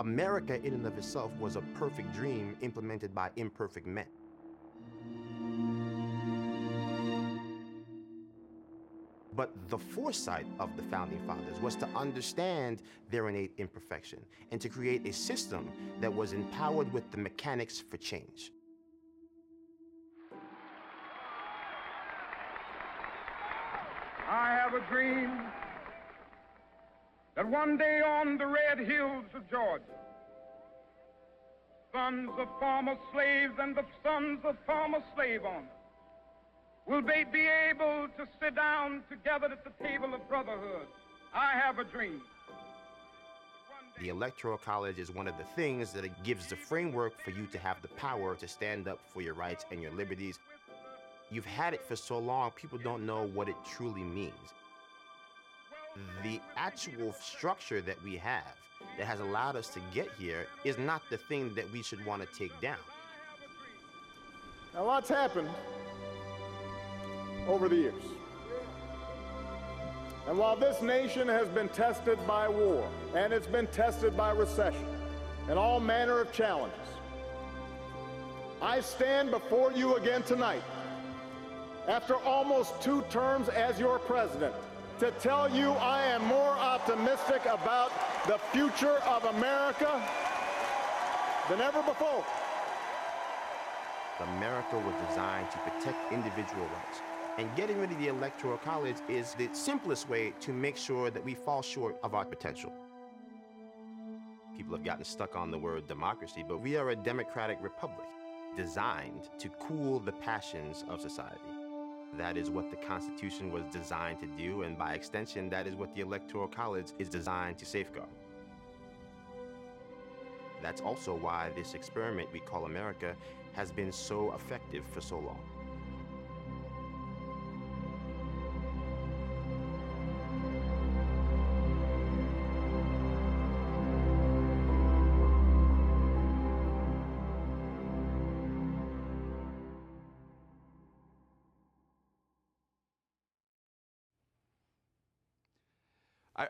America, in and of itself, was a perfect dream implemented by imperfect men. But the foresight of the founding fathers was to understand their innate imperfection and to create a system that was empowered with the mechanics for change. I have a dream that one day on the red hills of Georgia, sons of former slaves and the sons of former slave owners will they be able to sit down together at the table of brotherhood. I have a dream. The Electoral College is one of the things that it gives the framework for you to have the power to stand up for your rights and your liberties. You've had it for so long, people don't know what it truly means. The actual structure that we have that has allowed us to get here is not the thing that we should want to take down. Now, lots happened over the years. And while this nation has been tested by war, and it's been tested by recession, and all manner of challenges, I stand before you again tonight, after almost two terms as your president, to tell you I am more optimistic about the future of America than ever before. America was designed to protect individual rights. And getting rid of the Electoral College is the simplest way to make sure that we fall short of our potential. People have gotten stuck on the word democracy, but we are a democratic republic designed to cool the passions of society. That is what the Constitution was designed to do, and by extension, that is what the Electoral College is designed to safeguard. That's also why this experiment we call America has been so effective for so long.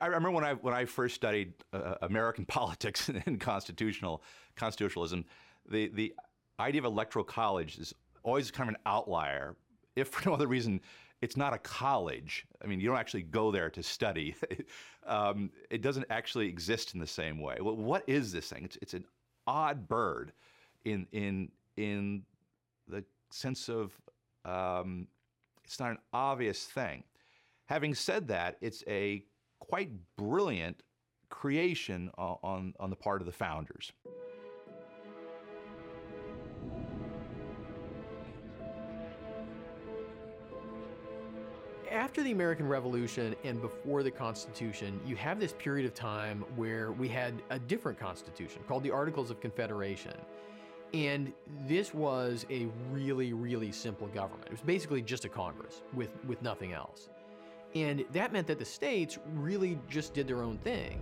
I, remember when I when I first studied uh, American politics and constitutional constitutionalism, the the idea of electoral college is always kind of an outlier. If for no other reason, it's not a college. I mean, you don't actually go there to study. um, it doesn't actually exist in the same way. Well, what is this thing? It's, it's an odd bird in in in the sense of um, it's not an obvious thing. Having said that, it's a quite brilliant creation uh, on, on the part of the founders. After the American Revolution and before the Constitution, you have this period of time where we had a different Constitution called the Articles of Confederation. And this was a really, really simple government. It was basically just a Congress with, with nothing else. And that meant that the states really just did their own thing.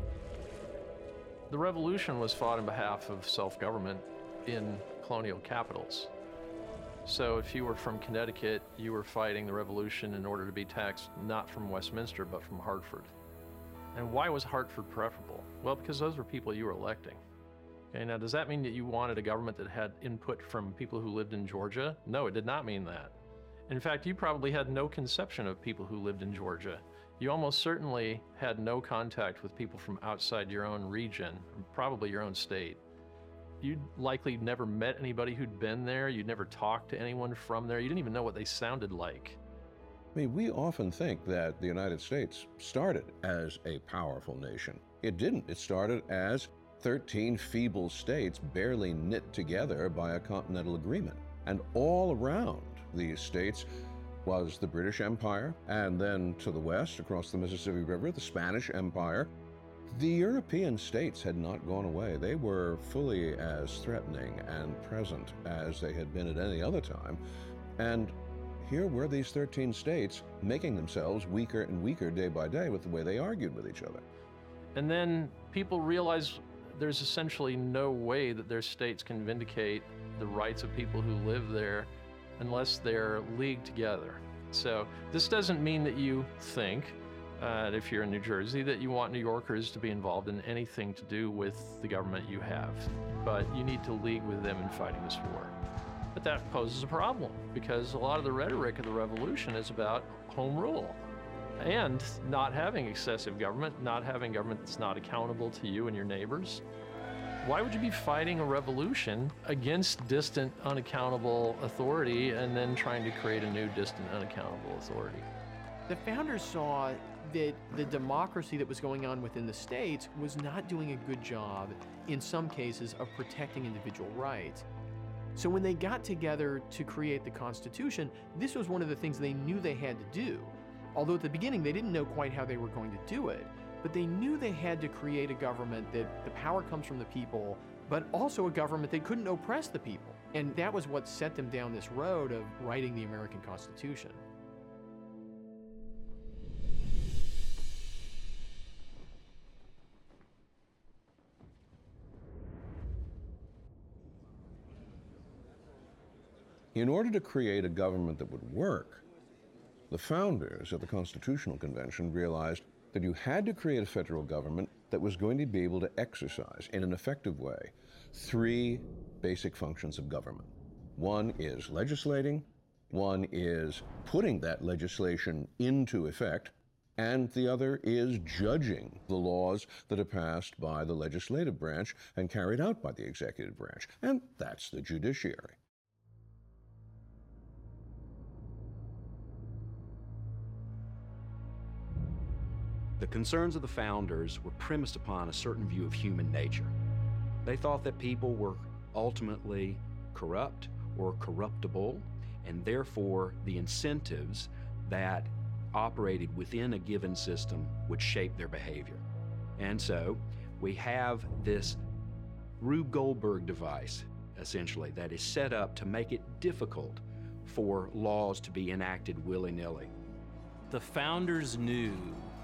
The revolution was fought on behalf of self government in colonial capitals. So if you were from Connecticut, you were fighting the revolution in order to be taxed not from Westminster, but from Hartford. And why was Hartford preferable? Well, because those were people you were electing. Okay, now does that mean that you wanted a government that had input from people who lived in Georgia? No, it did not mean that. In fact, you probably had no conception of people who lived in Georgia. You almost certainly had no contact with people from outside your own region, probably your own state. You'd likely never met anybody who'd been there. You'd never talked to anyone from there. You didn't even know what they sounded like. I mean, we often think that the United States started as a powerful nation. It didn't. It started as 13 feeble states barely knit together by a continental agreement. And all around these states was the British Empire, and then to the west, across the Mississippi River, the Spanish Empire. The European states had not gone away. They were fully as threatening and present as they had been at any other time. And here were these 13 states making themselves weaker and weaker day by day with the way they argued with each other. And then people realize there's essentially no way that their states can vindicate the rights of people who live there unless they're leagued together. So this doesn't mean that you think uh, if you're in New Jersey, that you want New Yorkers to be involved in anything to do with the government you have. But you need to league with them in fighting this war. But that poses a problem because a lot of the rhetoric of the revolution is about home rule and not having excessive government, not having government that's not accountable to you and your neighbors. Why would you be fighting a revolution against distant, unaccountable authority and then trying to create a new distant, unaccountable authority? The founders saw that the democracy that was going on within the states was not doing a good job, in some cases, of protecting individual rights. So when they got together to create the Constitution, this was one of the things they knew they had to do. Although at the beginning they didn't know quite how they were going to do it, but they knew they had to create a government that the power comes from the people, but also a government that couldn't oppress the people. And that was what set them down this road of writing the American Constitution. In order to create a government that would work, the founders of the Constitutional Convention realized that you had to create a federal government that was going to be able to exercise in an effective way three basic functions of government. One is legislating, one is putting that legislation into effect, and the other is judging the laws that are passed by the legislative branch and carried out by the executive branch. And that's the judiciary. The concerns of the founders were premised upon a certain view of human nature. They thought that people were ultimately corrupt or corruptible, and therefore the incentives that operated within a given system would shape their behavior. And so we have this Rube Goldberg device, essentially, that is set up to make it difficult for laws to be enacted willy nilly. The founders knew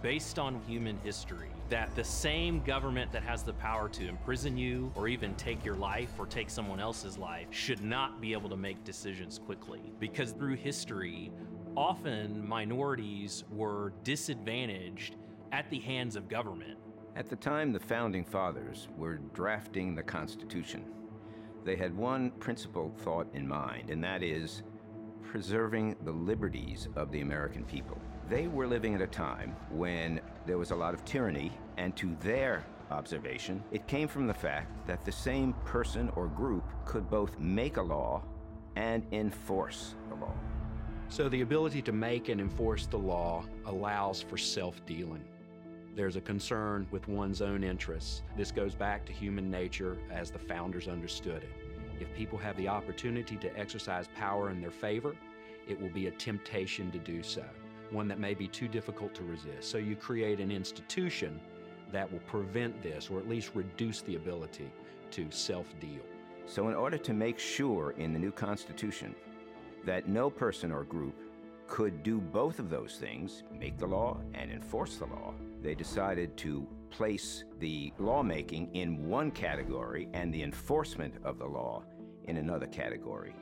based on human history that the same government that has the power to imprison you or even take your life or take someone else's life should not be able to make decisions quickly. Because through history, often minorities were disadvantaged at the hands of government. At the time the founding fathers were drafting the Constitution, they had one principal thought in mind, and that is preserving the liberties of the American people. They were living at a time when there was a lot of tyranny, and to their observation, it came from the fact that the same person or group could both make a law and enforce the law. So the ability to make and enforce the law allows for self dealing. There's a concern with one's own interests. This goes back to human nature as the founders understood it. If people have the opportunity to exercise power in their favor, it will be a temptation to do so one that may be too difficult to resist. So you create an institution that will prevent this or at least reduce the ability to self deal. So, in order to make sure in the new Constitution that no person or group could do both of those things, make the law and enforce the law, they decided to place the lawmaking in one category and the enforcement of the law in another category.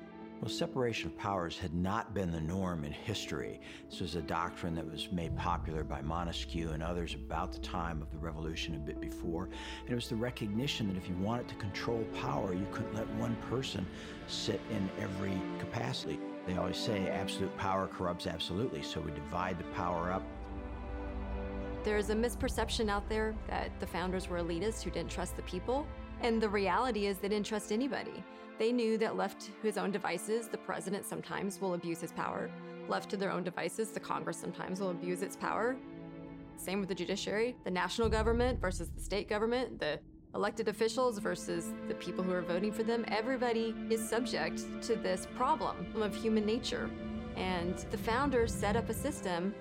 Well, separation of powers had not been the norm in history. This was a doctrine that was made popular by Montesquieu and others about the time of the revolution a bit before. And it was the recognition that if you wanted to control power, you couldn't let one person sit in every capacity. They always say absolute power corrupts absolutely, so we divide the power up. There's a misperception out there that the founders were elitists who didn't trust the people. And the reality is they didn't trust anybody. They knew that left to his own devices, the president sometimes will abuse his power. Left to their own devices, the Congress sometimes will abuse its power. Same with the judiciary, the national government versus the state government, the elected officials versus the people who are voting for them. Everybody is subject to this problem of human nature. And the founders set up a system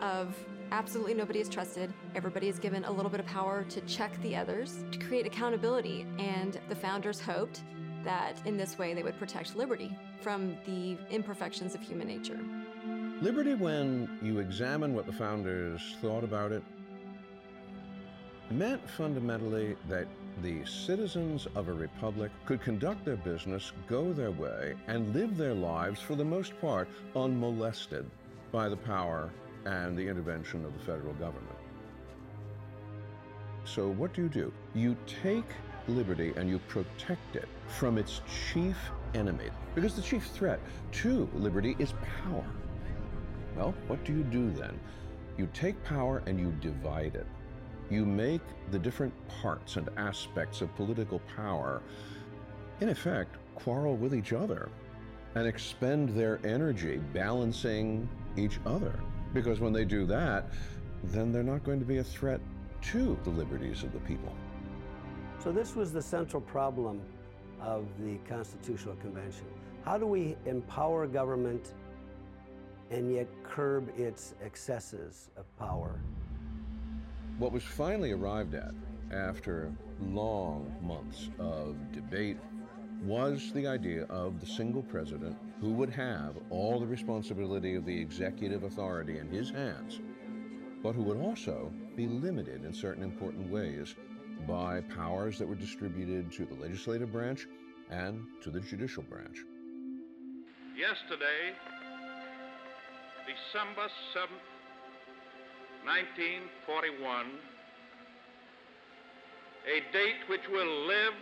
of absolutely nobody is trusted. Everybody is given a little bit of power to check the others, to create accountability. And the founders hoped that in this way they would protect liberty from the imperfections of human nature. Liberty, when you examine what the founders thought about it, meant fundamentally that the citizens of a republic could conduct their business, go their way, and live their lives for the most part unmolested by the power and the intervention of the federal government. So, what do you do? You take liberty and you protect it from its chief enemy, because the chief threat to liberty is power. Well, what do you do then? You take power and you divide it. You make the different parts and aspects of political power, in effect, quarrel with each other and expend their energy balancing each other. Because when they do that, then they're not going to be a threat to the liberties of the people. So, this was the central problem of the Constitutional Convention. How do we empower government and yet curb its excesses of power? What was finally arrived at after long months of debate was the idea of the single president who would have all the responsibility of the executive authority in his hands, but who would also be limited in certain important ways by powers that were distributed to the legislative branch and to the judicial branch. Yesterday, December 7th, 1941, a date which will live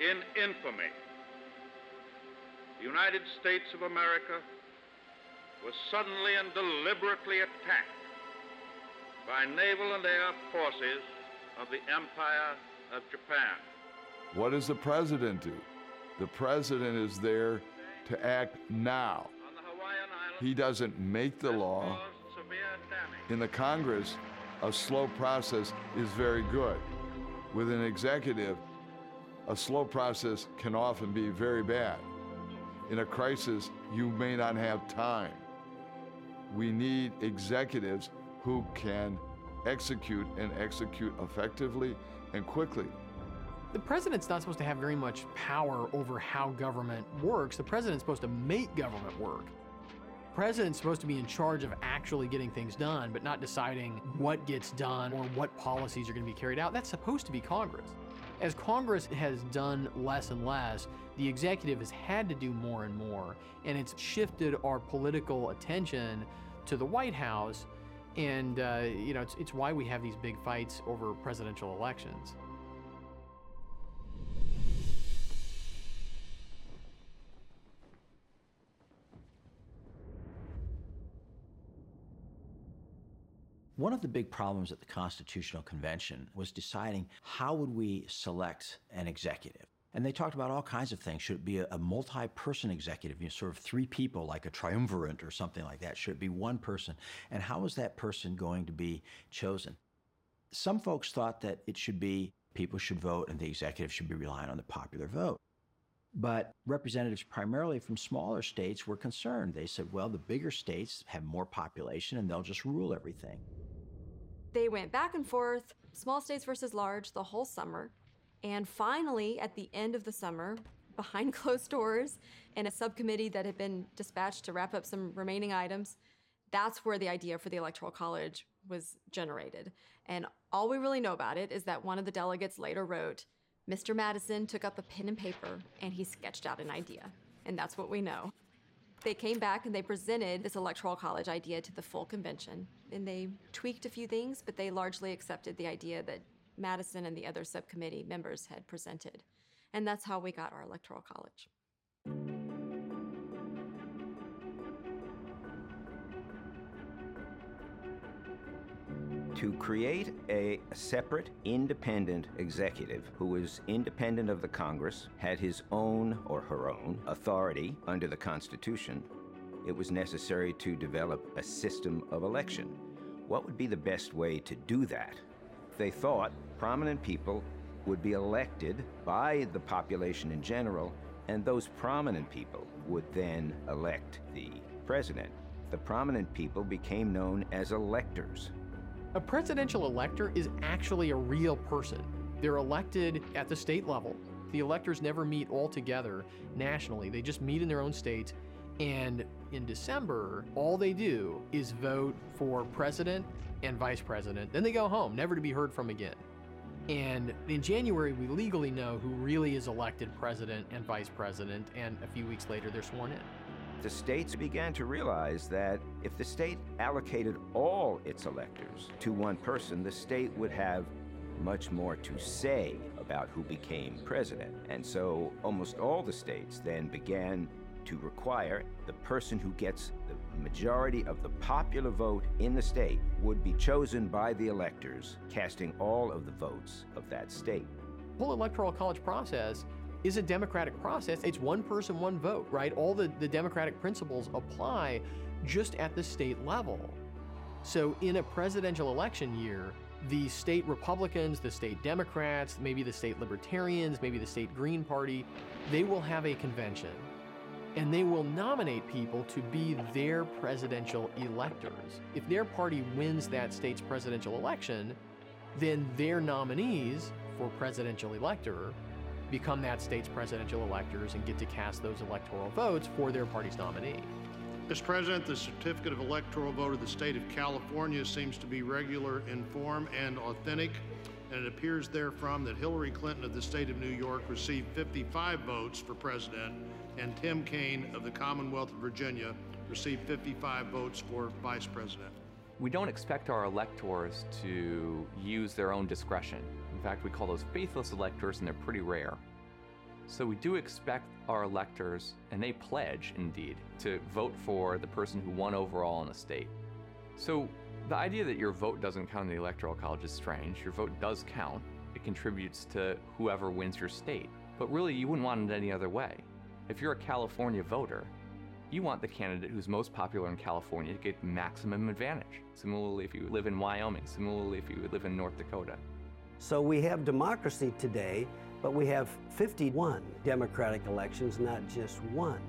in infamy. The United States of America was suddenly and deliberately attacked by naval and air forces of the Empire of Japan. What does the president do? The president is there to act now. He doesn't make the law. In the Congress, a slow process is very good. With an executive, a slow process can often be very bad. In a crisis, you may not have time. We need executives who can execute and execute effectively and quickly. The president's not supposed to have very much power over how government works. The president's supposed to make government work. The president's supposed to be in charge of actually getting things done, but not deciding what gets done or what policies are going to be carried out. That's supposed to be Congress. As Congress has done less and less, the executive has had to do more and more, and it's shifted our political attention to the White House, and uh, you know it's, it's why we have these big fights over presidential elections. One of the big problems at the Constitutional Convention was deciding how would we select an executive. And they talked about all kinds of things. Should it be a, a multi person executive, you know, sort of three people, like a triumvirate or something like that? Should it be one person? And how is that person going to be chosen? Some folks thought that it should be people should vote and the executive should be relying on the popular vote. But representatives primarily from smaller states were concerned. They said, well, the bigger states have more population and they'll just rule everything. They went back and forth, small states versus large, the whole summer. And finally, at the end of the summer, behind closed doors, in a subcommittee that had been dispatched to wrap up some remaining items, that's where the idea for the Electoral College was generated. And all we really know about it is that one of the delegates later wrote, Mr. Madison took up a pen and paper and he sketched out an idea. And that's what we know. They came back and they presented this electoral college idea to the full convention. And they tweaked a few things, but they largely accepted the idea that Madison and the other subcommittee members had presented. And that's how we got our electoral college. to create a separate, independent executive who was independent of the Congress, had his own or her own authority under the Constitution, it was necessary to develop a system of election. What would be the best way to do that? They thought prominent people would be elected by the population in general, and those prominent people would then elect the president. The prominent people became known as electors. A presidential elector is actually a real person. They're elected at the state level. The electors never meet all together nationally, they just meet in their own states. And in December, all they do is vote for president and vice president. Then they go home, never to be heard from again. And in January, we legally know who really is elected president and vice president, and a few weeks later, they're sworn in. the states began to realize that if the state allocated all its electors to one person, the state would have much more to say about who became president. And so almost all the states then began to require the person who gets the majority of the popular vote in the state would be chosen by the electors, casting all of the votes of that state. The whole electoral college process is a democratic process. It's one person, one vote, right? All the, the democratic principles apply just at the state level. So in a presidential election year, the state Republicans, the state Democrats, maybe the state Libertarians, maybe the state Green Party, they will have a convention and they will nominate people to be their presidential electors. If their party wins that state's presidential election, then their nominees for presidential elector become that state's presidential electors and get to cast those electoral votes for their party's nominee. Mr. President, the certificate of electoral vote of the state of California seems to be regular in form and authentic, and it appears therefrom that Hillary Clinton of the state of New York received 55 votes for president, and Tim Kaine of the Commonwealth of Virginia received 55 votes for vice president. We don't expect our electors to use their own discretion. In fact, we call those faithless electors, and they're pretty rare. So we do expect our electors, and they pledge, indeed, to vote for the person who won overall in the state. So the idea that your vote doesn't count in the Electoral College is strange. Your vote does count. It contributes to whoever wins your state. But really, you wouldn't want it any other way. If you're a California voter, you want the candidate who's most popular in California to get maximum advantage. Similarly, if you live in Wyoming, similarly, if you live in North Dakota. So we have democracy today, but we have 51 democratic elections, not just one.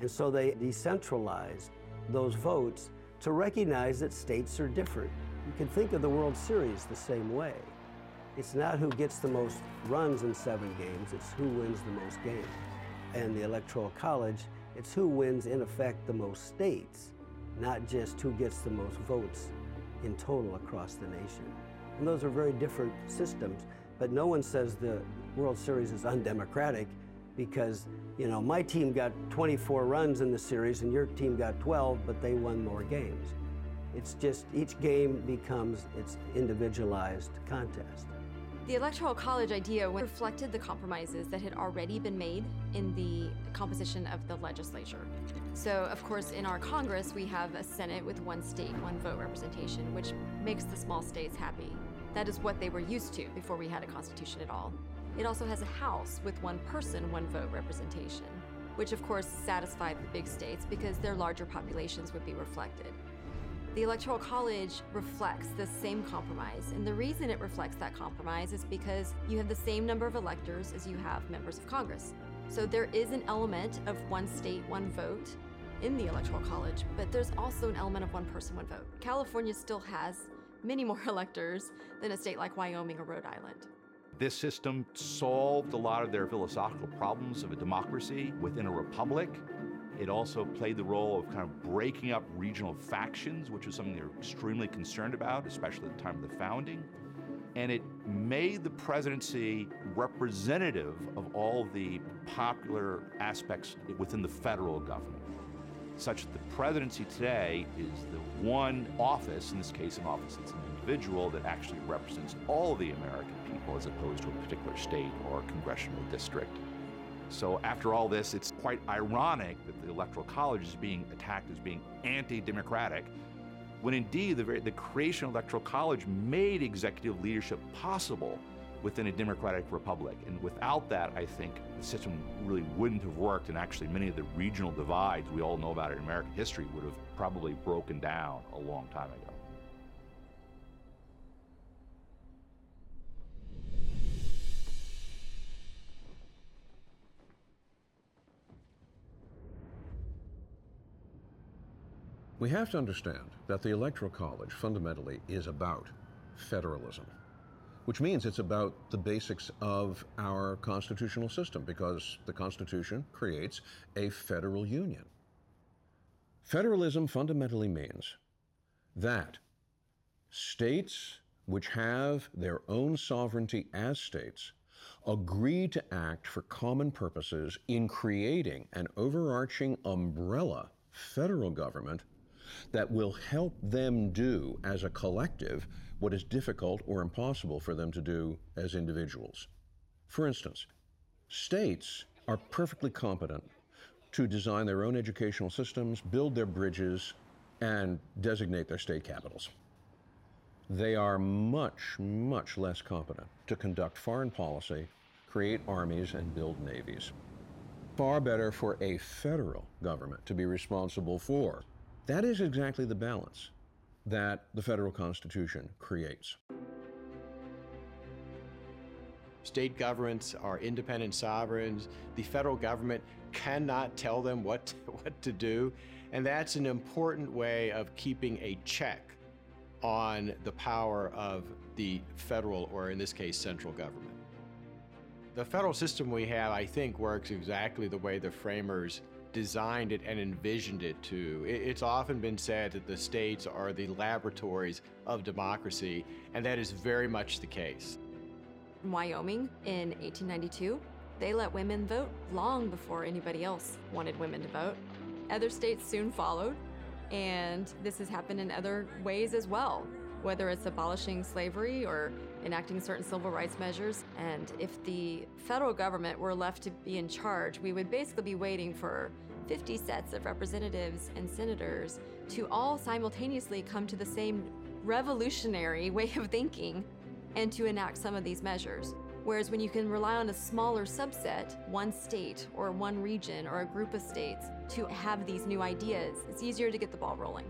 And so they decentralized those votes to recognize that states are different. You can think of the World Series the same way. It's not who gets the most runs in seven games, it's who wins the most games. And the Electoral College, it's who wins, in effect, the most states, not just who gets the most votes in total across the nation. And those are very different systems, but no one says the World Series is undemocratic because, you know, my team got 24 runs in the series and your team got 12, but they won more games. It's just each game becomes its individualized contest. The Electoral College idea reflected the compromises that had already been made in the composition of the legislature. So, of course, in our Congress, we have a Senate with one state, one vote representation, which makes the small states happy. That is what they were used to before we had a constitution at all. It also has a House with one person, one vote representation, which of course satisfied the big states because their larger populations would be reflected. The Electoral College reflects the same compromise, and the reason it reflects that compromise is because you have the same number of electors as you have members of Congress. So there is an element of one state, one vote in the Electoral College, but there's also an element of one person, one vote. California still has many more electors than a state like Wyoming or Rhode Island. This system solved a lot of their philosophical problems of a democracy within a republic. It also played the role of kind of breaking up regional factions, which was something they were extremely concerned about, especially at the time of the founding. And it made the presidency representative of all the popular aspects within the federal government, such that the presidency today is the one office, in this case, an office that's an individual, that actually represents all the American people as opposed to a particular state or congressional district. So after all this, it's quite ironic that the Electoral College is being attacked as being anti-democratic, when indeed the, very, the creation of Electoral College made executive leadership possible within a democratic republic. And without that, I think the system really wouldn't have worked, and actually many of the regional divides we all know about in American history would have probably broken down a long time ago. We have to understand that the Electoral College fundamentally is about federalism, which means it's about the basics of our constitutional system because the Constitution creates a federal union. Federalism fundamentally means that states which have their own sovereignty as states agree to act for common purposes in creating an overarching umbrella federal government that will help them do as a collective what is difficult or impossible for them to do as individuals. For instance, states are perfectly competent to design their own educational systems, build their bridges, and designate their state capitals. They are much, much less competent to conduct foreign policy, create armies, and build navies. Far better for a federal government to be responsible for. That is exactly the balance that the federal Constitution creates. State governments are independent sovereigns. The federal government cannot tell them what to, what to do. And that's an important way of keeping a check on the power of the federal, or in this case, central government. The federal system we have, I think, works exactly the way the framers designed it and envisioned it to. It's often been said that the states are the laboratories of democracy, and that is very much the case. In Wyoming in 1892, they let women vote long before anybody else wanted women to vote. Other states soon followed, and this has happened in other ways as well, whether it's abolishing slavery or enacting certain civil rights measures. And if the federal government were left to be in charge, we would basically be waiting for 50 sets of representatives and senators to all simultaneously come to the same revolutionary way of thinking and to enact some of these measures. Whereas when you can rely on a smaller subset, one state or one region or a group of states, to have these new ideas, it's easier to get the ball rolling.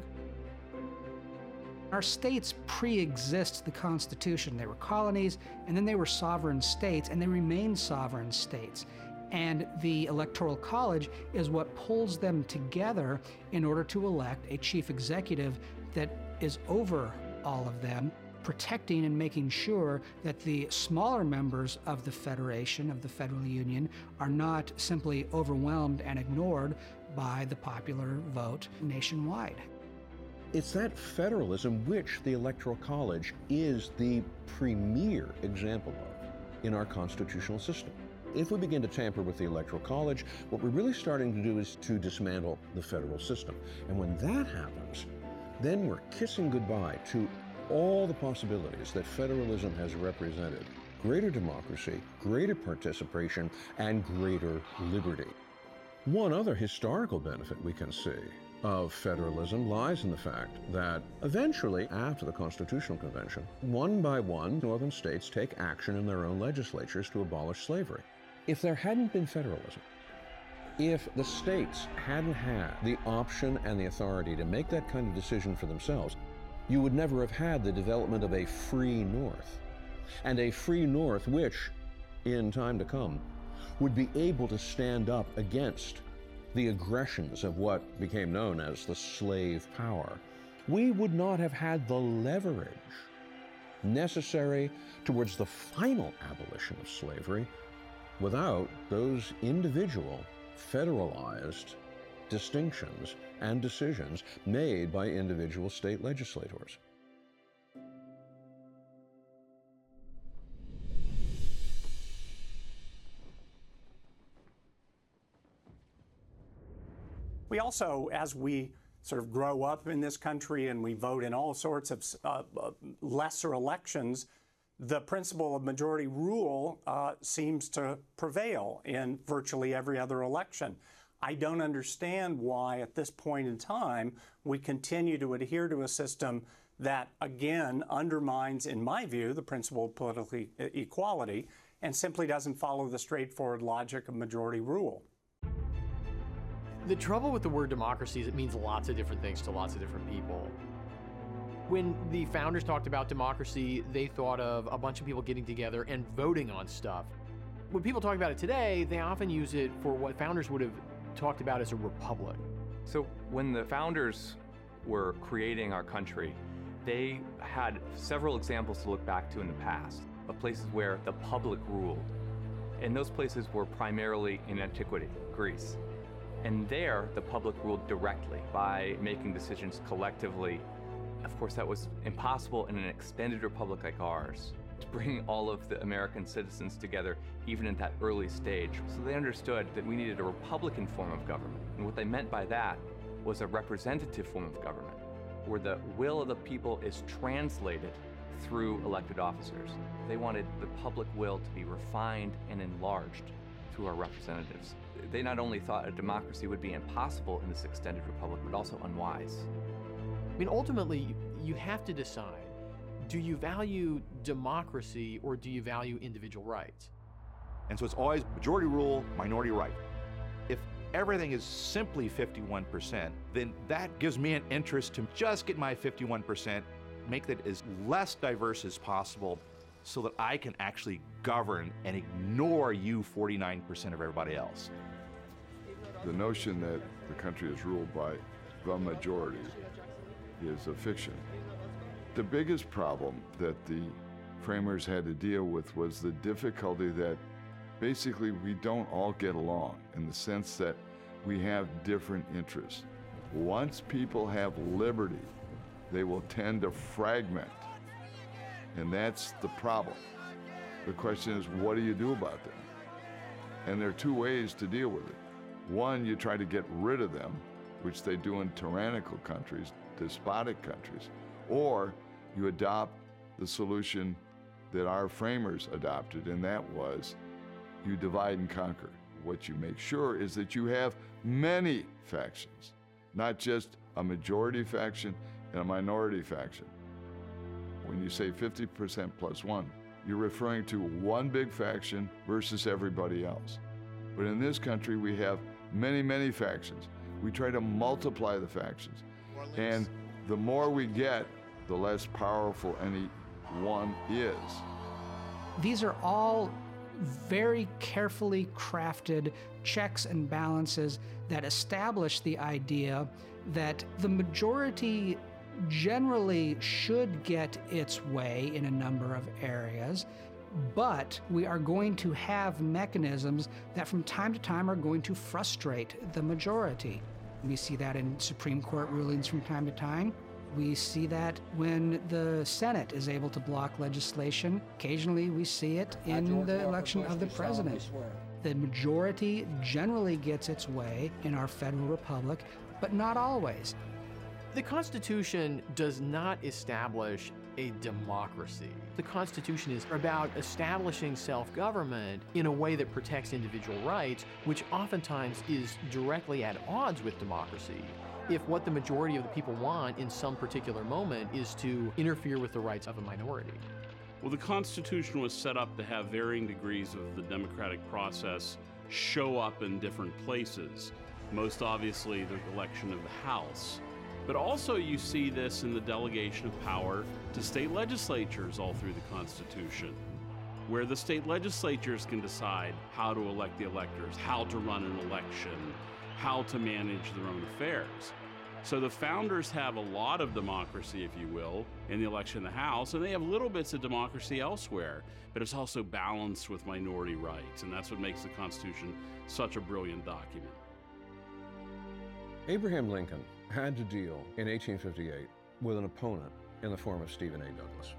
Our states pre exist the Constitution. They were colonies, and then they were sovereign states, and they remain sovereign states. And the Electoral College is what pulls them together in order to elect a chief executive that is over all of them, protecting and making sure that the smaller members of the Federation, of the Federal Union, are not simply overwhelmed and ignored by the popular vote nationwide. It's that federalism which the Electoral College is the premier example of in our constitutional system. If we begin to tamper with the Electoral College, what we're really starting to do is to dismantle the federal system. And when that happens, then we're kissing goodbye to all the possibilities that federalism has represented greater democracy, greater participation, and greater liberty. One other historical benefit we can see of federalism lies in the fact that eventually, after the Constitutional Convention, one by one, northern states take action in their own legislatures to abolish slavery. If there hadn't been federalism, if the states hadn't had the option and the authority to make that kind of decision for themselves, you would never have had the development of a free North. And a free North which, in time to come, would be able to stand up against the aggressions of what became known as the slave power. We would not have had the leverage necessary towards the final abolition of slavery without those individual federalized distinctions and decisions made by individual state legislators. We also, as we sort of grow up in this country and we vote in all sorts of uh, uh lesser elections, the principle of majority rule uh, seems to prevail in virtually every other election. I don't understand why, at this point in time, we continue to adhere to a system that, again, undermines, in my view, the principle of political equality and simply doesn't follow the straightforward logic of majority rule. The trouble with the word democracy is it means lots of different things to lots of different people. When the founders talked about democracy, they thought of a bunch of people getting together and voting on stuff. When people talk about it today, they often use it for what founders would have talked about as a republic. So when the founders were creating our country, they had several examples to look back to in the past of places where the public ruled. And those places were primarily in antiquity, Greece. And there, the public ruled directly by making decisions collectively of course, that was impossible in an extended republic like ours. to bring all of the American citizens together, even at that early stage. So they understood that we needed a Republican form of government. And what they meant by that was a representative form of government, where the will of the people is translated through elected officers. They wanted the public will to be refined and enlarged through our representatives. They not only thought a democracy would be impossible in this extended republic, but also unwise. I mean, ultimately, you have to decide do you value democracy or do you value individual rights? And so it's always majority rule, minority right. If everything is simply 51%, then that gives me an interest to just get my 51%, make it as less diverse as possible so that I can actually govern and ignore you 49% of everybody else. The notion that the country is ruled by the majority is a fiction. The biggest problem that the framers had to deal with was the difficulty that basically we don't all get along in the sense that we have different interests. Once people have liberty, they will tend to fragment. And that's the problem. The question is, what do you do about them? And there are two ways to deal with it. One, you try to get rid of them, which they do in tyrannical countries, despotic countries, or you adopt the solution that our framers adopted, and that was you divide and conquer. What you make sure is that you have many factions, not just a majority faction and a minority faction. When you say 50% plus one, you're referring to one big faction versus everybody else. But in this country, we have many, many factions. We try to multiply the factions. And the more we get, the less powerful any one is. These are all very carefully crafted checks and balances that establish the idea that the majority generally should get its way in a number of areas, but we are going to have mechanisms that from time to time are going to frustrate the majority. We see that in Supreme Court rulings from time to time. We see that when the Senate is able to block legislation. Occasionally, we see it in the election of the president. The majority generally gets its way in our federal republic, but not always. The Constitution does not establish a democracy. The Constitution is about establishing self government in a way that protects individual rights, which oftentimes is directly at odds with democracy. If what the majority of the people want in some particular moment is to interfere with the rights of a minority. Well, the Constitution was set up to have varying degrees of the democratic process show up in different places. Most obviously, the election of the House. But also, you see this in the delegation of power to state legislatures all through the Constitution, where the state legislatures can decide how to elect the electors, how to run an election, how to manage their own affairs. So the founders have a lot of democracy, if you will, in the election of the House, and they have little bits of democracy elsewhere, but it's also balanced with minority rights, and that's what makes the Constitution such a brilliant document. Abraham Lincoln had to deal in 1858 with an opponent in the form of Stephen A. Douglas.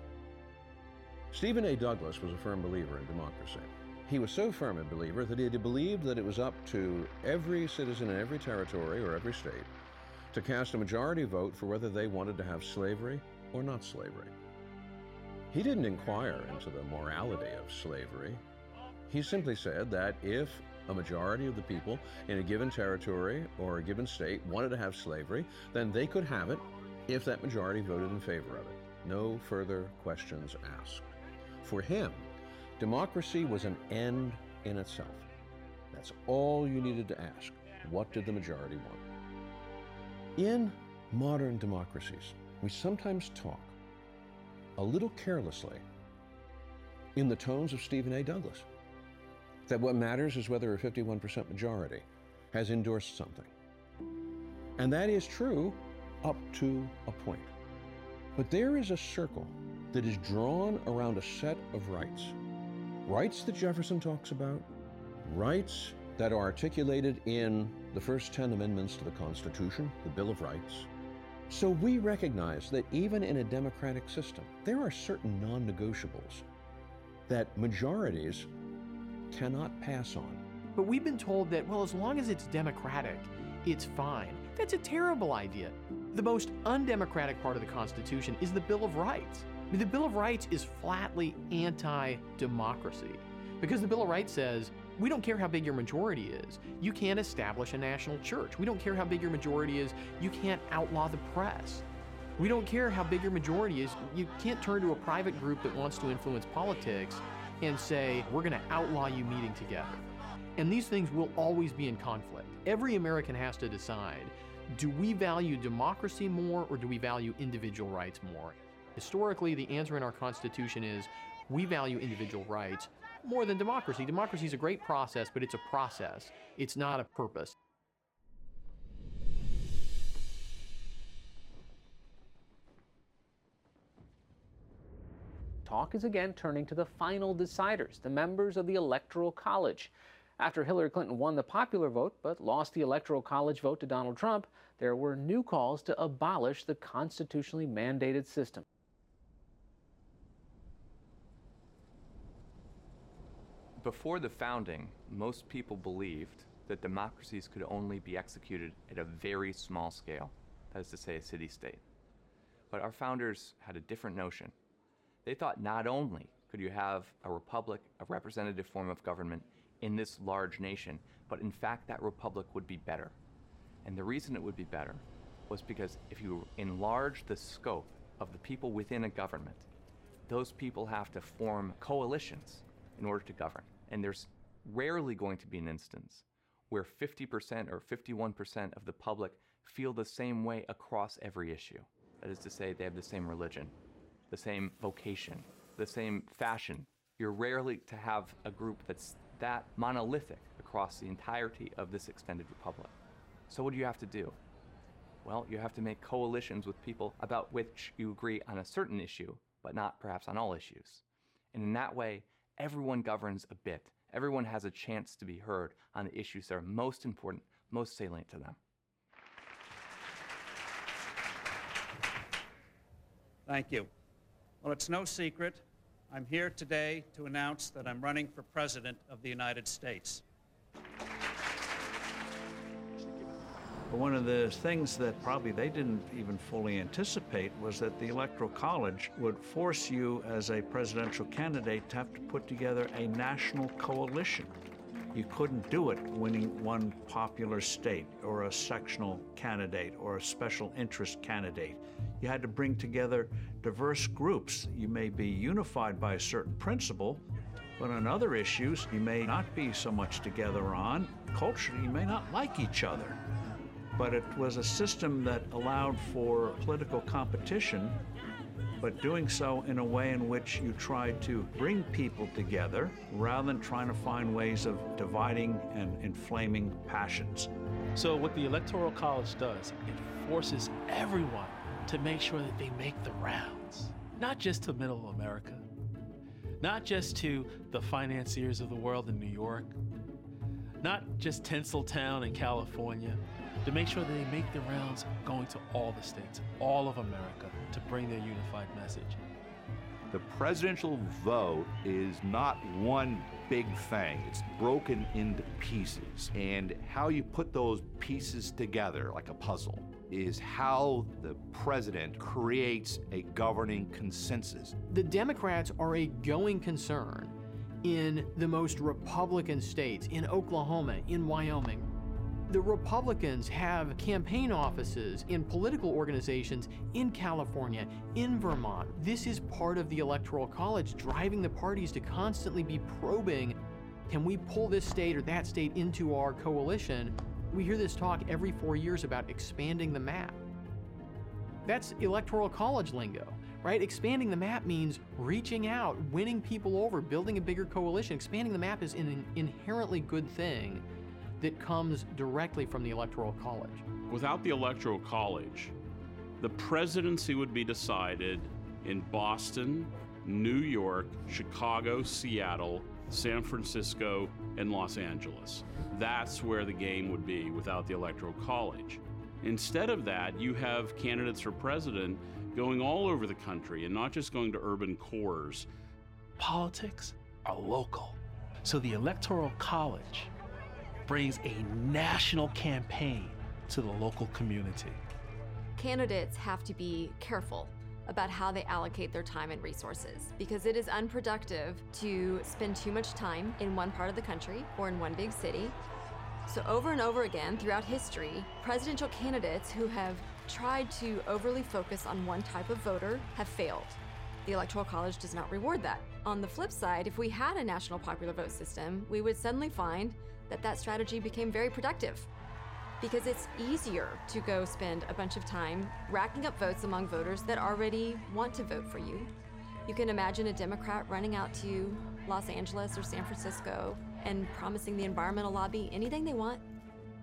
Stephen A. Douglas was a firm believer in democracy. He was so firm a believer that he believed that it was up to every citizen in every territory or every state to cast a majority vote for whether they wanted to have slavery or not slavery. He didn't inquire into the morality of slavery. He simply said that if a majority of the people in a given territory or a given state wanted to have slavery, then they could have it if that majority voted in favor of it. No further questions asked. For him, democracy was an end in itself. That's all you needed to ask. What did the majority want? In modern democracies, we sometimes talk a little carelessly in the tones of Stephen A. Douglas that what matters is whether a 51% majority has endorsed something. And that is true up to a point. But there is a circle that is drawn around a set of rights. Rights that Jefferson talks about, rights that are articulated in the first 10 amendments to the Constitution, the Bill of Rights. So we recognize that even in a democratic system, there are certain non negotiables that majorities cannot pass on. But we've been told that, well, as long as it's democratic, it's fine. That's a terrible idea. The most undemocratic part of the Constitution is the Bill of Rights. I mean, the Bill of Rights is flatly anti democracy because the Bill of Rights says we don't care how big your majority is. You can't establish a national church. We don't care how big your majority is. You can't outlaw the press. We don't care how big your majority is. You can't turn to a private group that wants to influence politics and say, we're going to outlaw you meeting together. And these things will always be in conflict. Every American has to decide do we value democracy more or do we value individual rights more? Historically, the answer in our Constitution is we value individual rights more than democracy. Democracy is a great process, but it's a process, it's not a purpose. Talk is again turning to the final deciders, the members of the Electoral College. After Hillary Clinton won the popular vote but lost the Electoral College vote to Donald Trump, there were new calls to abolish the constitutionally mandated system. Before the founding, most people believed that democracies could only be executed at a very small scale, that is to say, a city state. But our founders had a different notion. They thought not only could you have a republic, a representative form of government in this large nation, but in fact, that republic would be better. And the reason it would be better was because if you enlarge the scope of the people within a government, those people have to form coalitions in order to govern. And there's rarely going to be an instance where 50% or 51% of the public feel the same way across every issue. That is to say, they have the same religion, the same vocation, the same fashion. You're rarely to have a group that's that monolithic across the entirety of this extended republic. So, what do you have to do? Well, you have to make coalitions with people about which you agree on a certain issue, but not perhaps on all issues. And in that way, everyone governs a bit. Everyone has a chance to be heard on the issues that are most important, most salient to them. Thank you. Well, it's no secret. I'm here today to announce that I'm running for President of the United States. One of the things that probably they didn't even fully anticipate was that the Electoral College would force you as a presidential candidate to have to put together a national coalition. You couldn't do it winning one popular state or a sectional candidate or a special interest candidate. You had to bring together diverse groups. You may be unified by a certain principle, but on other issues, you may not be so much together on. Culturally, you may not like each other but it was a system that allowed for political competition, but doing so in a way in which you try to bring people together rather than trying to find ways of dividing and inflaming passions. So, what the Electoral College does, it forces everyone to make sure that they make the rounds, not just to middle America, not just to the financiers of the world in New York, not just Tinseltown in California, to make sure that they make the rounds going to all the states, all of America, to bring their unified message. The presidential vote is not one big thing. It's broken into pieces. And how you put those pieces together like a puzzle is how the president creates a governing consensus. The Democrats are a going concern in the most Republican states, in Oklahoma, in Wyoming, the Republicans have campaign offices in political organizations in California, in Vermont. This is part of the Electoral College driving the parties to constantly be probing can we pull this state or that state into our coalition? We hear this talk every four years about expanding the map. That's Electoral College lingo, right? Expanding the map means reaching out, winning people over, building a bigger coalition. Expanding the map is an inherently good thing that comes directly from the Electoral College. Without the Electoral College, the presidency would be decided in Boston, New York, Chicago, Seattle, San Francisco, and Los Angeles. That's where the game would be without the Electoral College. Instead of that, you have candidates for president going all over the country and not just going to urban cores. politics are local. So the Electoral College brings a national campaign to the local community. Candidates have to be careful about how they allocate their time and resources because it is unproductive to spend too much time in one part of the country or in one big city. So, over and over again throughout history, presidential candidates who have tried to overly focus on one type of voter have failed. The Electoral College does not reward that. On the flip side, if we had a national popular vote system, we would suddenly find that that strategy became very productive because it's easier to go spend a bunch of time racking up votes among voters that already want to vote for you. You can imagine a Democrat running out to Los Angeles or San Francisco and promising the environmental lobby anything they want.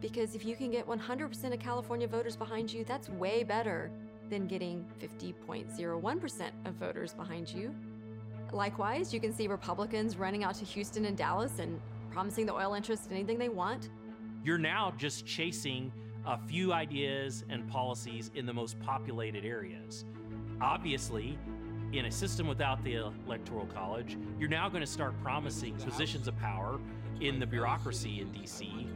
Because if you can get 100% of California voters behind you, that's way better than getting 50.01% of voters behind you. Likewise, you can see Republicans running out to Houston and Dallas and promising the oil interests anything they want. You're now just chasing a few ideas and policies in the most populated areas. Obviously, in a system without the Electoral College, you're now going to start promising positions of power in the bureaucracy in DC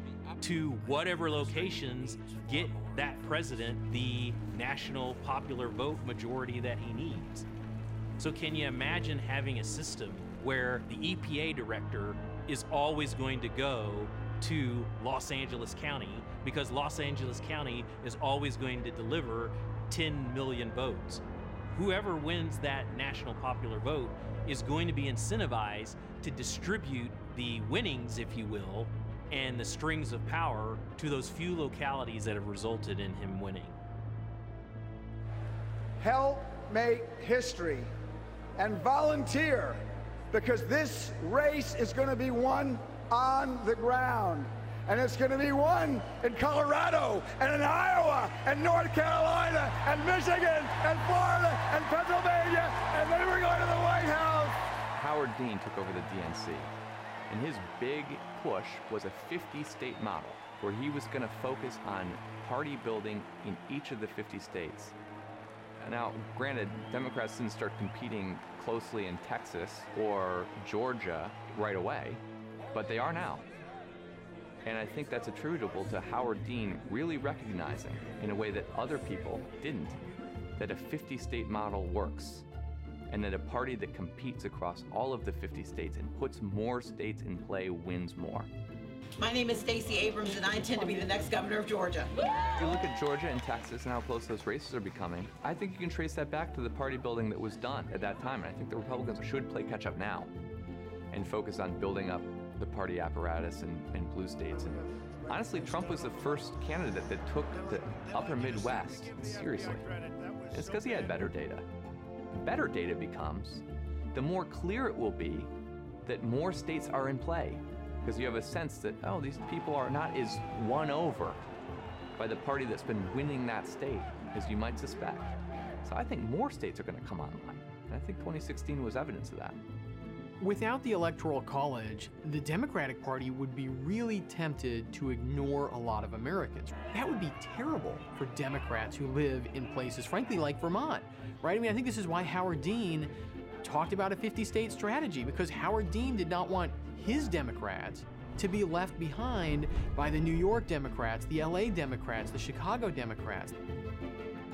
to whatever locations get that president the national popular vote majority that he needs. So, can you imagine having a system where the EPA director is always going to go to Los Angeles County because Los Angeles County is always going to deliver 10 million votes? Whoever wins that national popular vote is going to be incentivized to distribute the winnings, if you will, and the strings of power to those few localities that have resulted in him winning. Help make history and volunteer because this race is going to be won on the ground. And it's going to be won in Colorado and in Iowa and North Carolina and Michigan and Florida and Pennsylvania. And then we're going to the White House. Howard Dean took over the DNC. And his big push was a 50 state model where he was going to focus on party building in each of the 50 states. Now, granted, Democrats didn't start competing closely in Texas or Georgia right away, but they are now. And I think that's attributable to Howard Dean really recognizing, in a way that other people didn't, that a 50 state model works and that a party that competes across all of the 50 states and puts more states in play wins more. My name is Stacey Abrams, and I intend to be the next governor of Georgia. If you look at Georgia and Texas and how close those races are becoming, I think you can trace that back to the party building that was done at that time. And I think the Republicans should play catch up now and focus on building up the party apparatus in, in blue states. And honestly, Trump was the first candidate that took the upper Midwest seriously. It's because he had better data. Better data becomes, the more clear it will be that more states are in play because you have a sense that, oh, these people are not as won over by the party that's been winning that state as you might suspect. So I think more states are going to come online. And I think 2016 was evidence of that. Without the Electoral College, the Democratic Party would be really tempted to ignore a lot of Americans. That would be terrible for Democrats who live in places, frankly, like Vermont, right? I mean, I think this is why Howard Dean talked about a 50 state strategy, because Howard Dean did not want his Democrats to be left behind by the New York Democrats, the LA Democrats, the Chicago Democrats.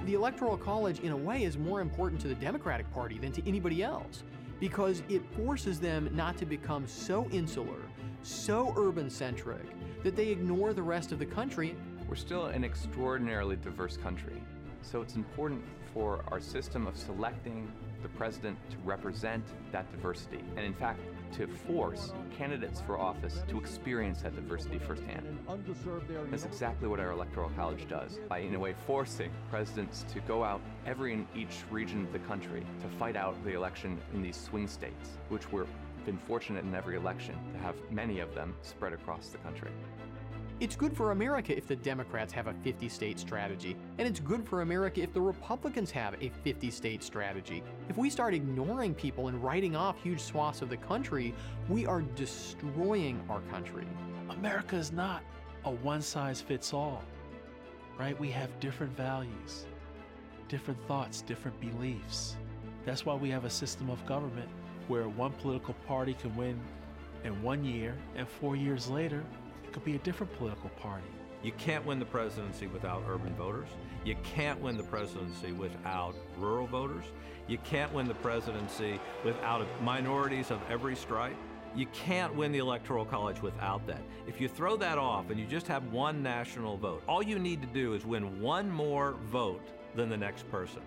The Electoral College, in a way, is more important to the Democratic Party than to anybody else because it forces them not to become so insular, so urban centric, that they ignore the rest of the country. We're still an extraordinarily diverse country, so it's important for our system of selecting the president to represent that diversity. And in fact, to force candidates for office to experience that diversity firsthand. That's exactly what our Electoral College does, by, in a way, forcing presidents to go out every in each region of the country to fight out the election in these swing states, which we've been fortunate in every election to have many of them spread across the country. It's good for America if the Democrats have a 50 state strategy, and it's good for America if the Republicans have a 50 state strategy. If we start ignoring people and writing off huge swaths of the country, we are destroying our country. America is not a one size fits all, right? We have different values, different thoughts, different beliefs. That's why we have a system of government where one political party can win in one year, and four years later, could be a different political party. You can't win the presidency without urban voters. You can't win the presidency without rural voters. You can't win the presidency without minorities of every stripe. You can't win the Electoral College without that. If you throw that off and you just have one national vote, all you need to do is win one more vote than the next person.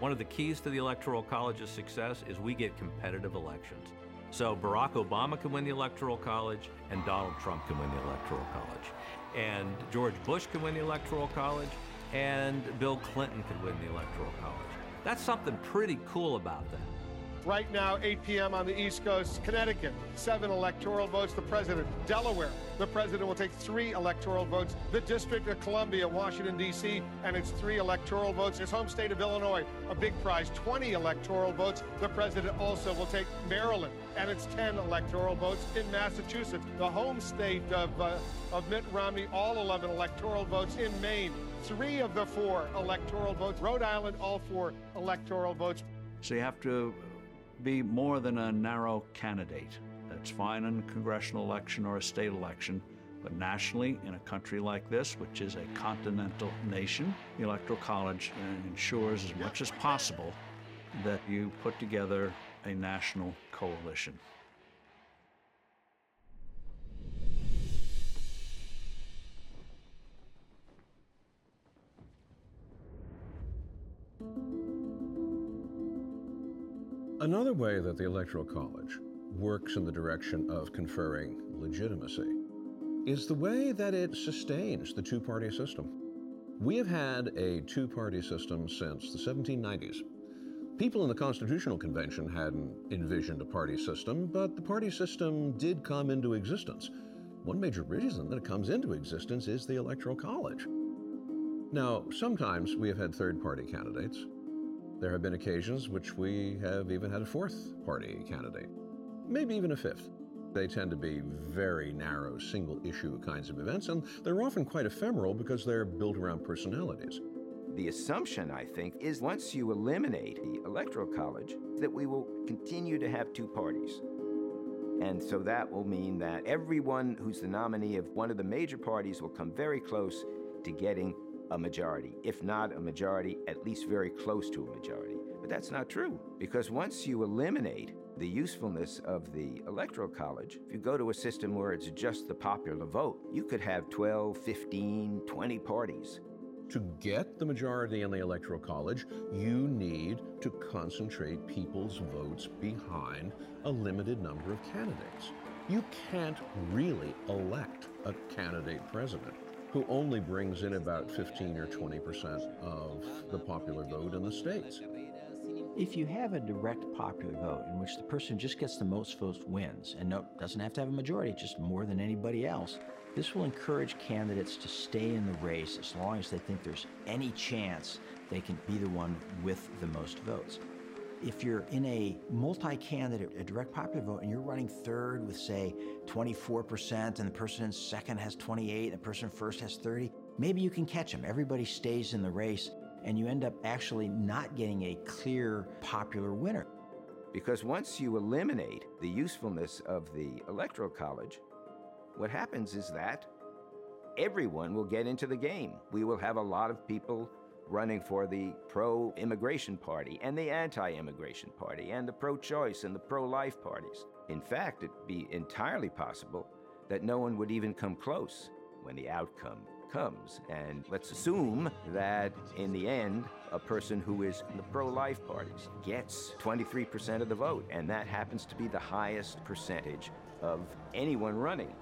One of the keys to the Electoral College's success is we get competitive elections. So Barack Obama can win the Electoral College, and Donald Trump can win the Electoral College. And George Bush can win the Electoral College, and Bill Clinton can win the Electoral College. That's something pretty cool about that. Right now, 8 p.m. on the East Coast, Connecticut, seven electoral votes. The president, Delaware, the president will take three electoral votes. The District of Columbia, Washington, D.C., and its three electoral votes. His home state of Illinois, a big prize, 20 electoral votes. The president also will take Maryland and its 10 electoral votes. In Massachusetts, the home state of, uh, of Mitt Romney, all 11 electoral votes. In Maine, three of the four electoral votes. Rhode Island, all four electoral votes. So you have to be more than a narrow candidate. That's fine in a congressional election or a state election, but nationally, in a country like this, which is a continental nation, the Electoral College uh, ensures as much as possible that you put together a national coalition. Another way that the Electoral College works in the direction of conferring legitimacy is the way that it sustains the two party system. We have had a two party system since the 1790s. People in the Constitutional Convention hadn't envisioned a party system, but the party system did come into existence. One major reason that it comes into existence is the Electoral College. Now, sometimes we have had third party candidates, there have been occasions which we have even had a fourth party candidate, maybe even a fifth. They tend to be very narrow, single issue kinds of events, and they're often quite ephemeral because they're built around personalities. The assumption, I think, is once you eliminate the Electoral College, that we will continue to have two parties. And so that will mean that everyone who's the nominee of one of the major parties will come very close to getting a majority. If not a majority, at least very close to a majority. But that's not true, because once you eliminate the usefulness of the Electoral College, if you go to a system where it's just the popular vote, you could have 12, 15, 20 parties. To get the majority in the Electoral College, you need to concentrate people's votes behind a limited number of candidates. You can't really elect a candidate president who only brings in about 15 or 20 percent of the popular vote in the states. If you have a direct popular vote in which the person just gets the most votes wins, and no, doesn't have to have a majority, just more than anybody else, this will encourage candidates to stay in the race as long as they think there's any chance they can be the one with the most votes. If you're in a multi candidate, a direct popular vote, and you're running third with, say, 24%, and the person in second has 28, and the person first has 30, maybe you can catch them. Everybody stays in the race, and you end up actually not getting a clear popular winner. Because once you eliminate the usefulness of the Electoral College, what happens is that everyone will get into the game. We will have a lot of people running for the pro immigration party and the anti immigration party and the pro choice and the pro life parties. In fact, it'd be entirely possible that no one would even come close when the outcome comes. And let's assume that in the end, a person who is in the pro life parties gets 23% of the vote, and that happens to be the highest percentage of anyone running.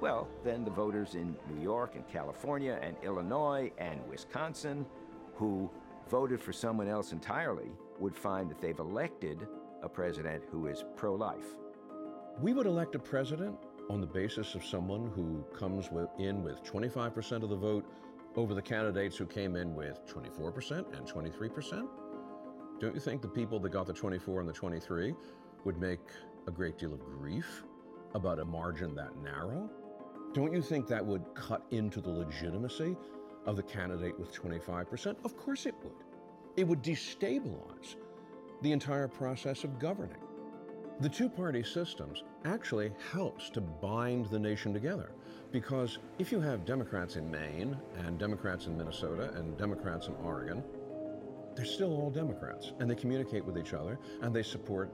Well, then the voters in New York and California and Illinois and Wisconsin who voted for someone else entirely would find that they've elected a president who is pro life. We would elect a president on the basis of someone who comes with, in with 25% of the vote over the candidates who came in with 24% and 23%? Don't you think the people that got the 24 and the 23 would make a great deal of grief about a margin that narrow? Don't you think that would cut into the legitimacy of the candidate with 25%? Of course it would. It would destabilize the entire process of governing. The two party systems actually helps to bind the nation together because if you have Democrats in Maine and Democrats in Minnesota and Democrats in Oregon, they're still all Democrats and they communicate with each other and they support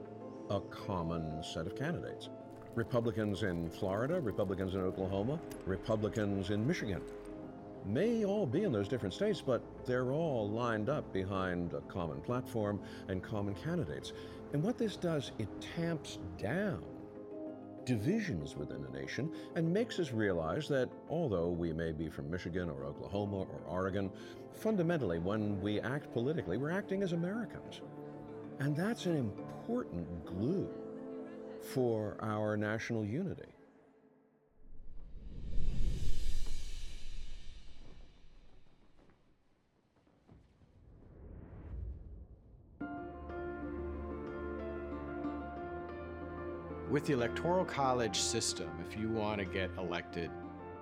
a common set of candidates. Republicans in Florida, Republicans in Oklahoma, Republicans in Michigan may all be in those different states, but they're all lined up behind a common platform and common candidates. And what this does, it tamps down divisions within a nation and makes us realize that although we may be from Michigan or Oklahoma or Oregon, fundamentally, when we act politically, we're acting as Americans. And that's an important glue for our national unity. With the Electoral College system, if you want to get elected,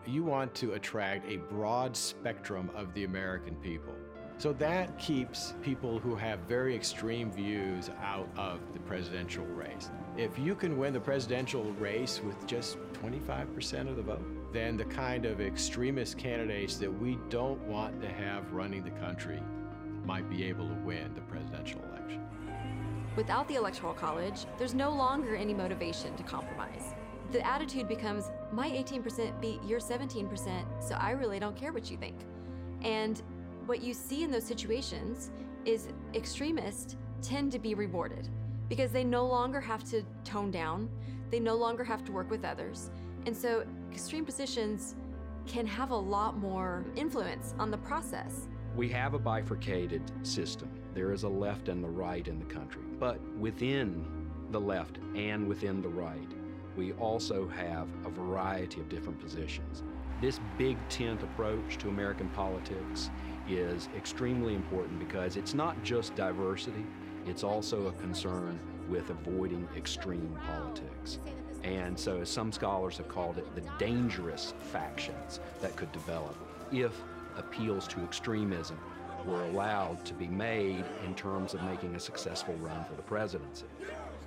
you want to attract a broad spectrum of the American people. So that keeps people who have very extreme views out of the presidential race. If you can win the presidential race with just 25% of the vote, then the kind of extremist candidates that we don't want to have running the country might be able to win the presidential election. Without the Electoral College, there's no longer any motivation to compromise. The attitude becomes, my 18% beat your 17%, so I really don't care what you think. And what you see in those situations is extremists tend to be rewarded because they no longer have to tone down, they no longer have to work with others. And so extreme positions can have a lot more influence on the process. We have a bifurcated system. There is a left and the right in the country. But within the left and within the right, we also have a variety of different positions. This big tent approach to American politics is extremely important because it's not just diversity, it's also a concern with avoiding extreme politics. And so some scholars have called it the dangerous factions that could develop if appeals to extremism were allowed to be made in terms of making a successful run for the presidency.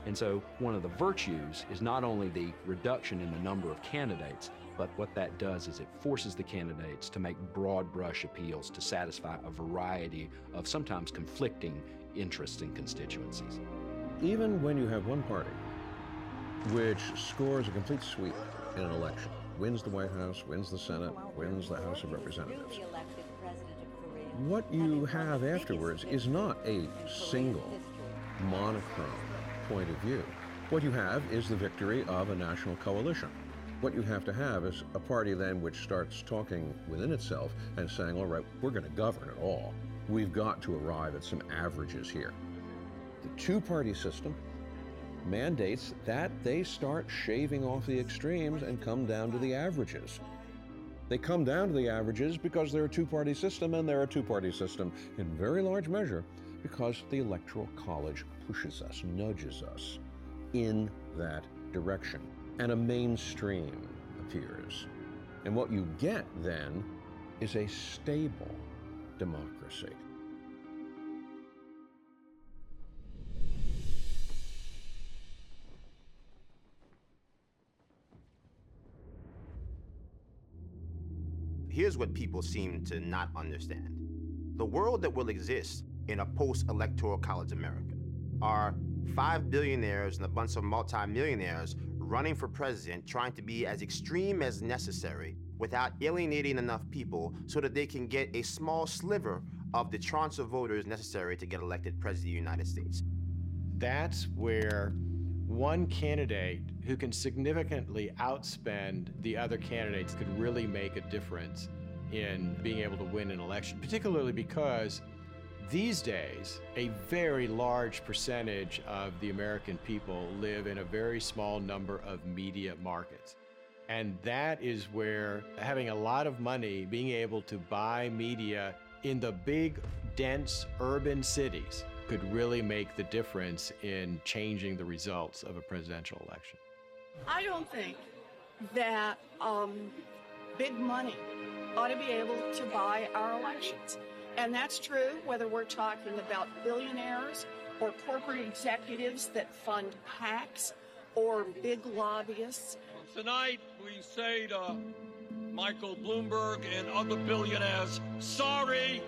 And so one of the virtues is not only the reduction in the number of candidates, but what that does is it forces the candidates to make broad brush appeals to satisfy a variety of sometimes conflicting interests and constituencies. Even when you have one party which scores a complete sweep in an election, wins the White House, wins the Senate, wins the House of Representatives, what you have afterwards is not a single monochrome point of view. What you have is the victory of a national coalition. What you have to have is a party then which starts talking within itself and saying, all right, we're going to govern it all. We've got to arrive at some averages here. The two party system mandates that they start shaving off the extremes and come down to the averages. They come down to the averages because they're a two party system, and they're a two party system in very large measure because the Electoral College pushes us, nudges us in that direction. And a mainstream appears. And what you get then is a stable democracy. Here's what people seem to not understand. The world that will exist in a post-electoral college America are five billionaires and a bunch of multimillionaires running for president trying to be as extreme as necessary without alienating enough people so that they can get a small sliver of the tranche of voters necessary to get elected president of the United States. That's where one candidate who can significantly outspend the other candidates could really make a difference in being able to win an election, particularly because these days, a very large percentage of the American people live in a very small number of media markets. And that is where having a lot of money, being able to buy media in the big, dense urban cities could really make the difference in changing the results of a presidential election. I don't think that um, big money ought to be able to buy our elections. And that's true whether we're talking about billionaires or corporate executives that fund PACs or big lobbyists. Tonight, we say to Michael Bloomberg and other billionaires, sorry,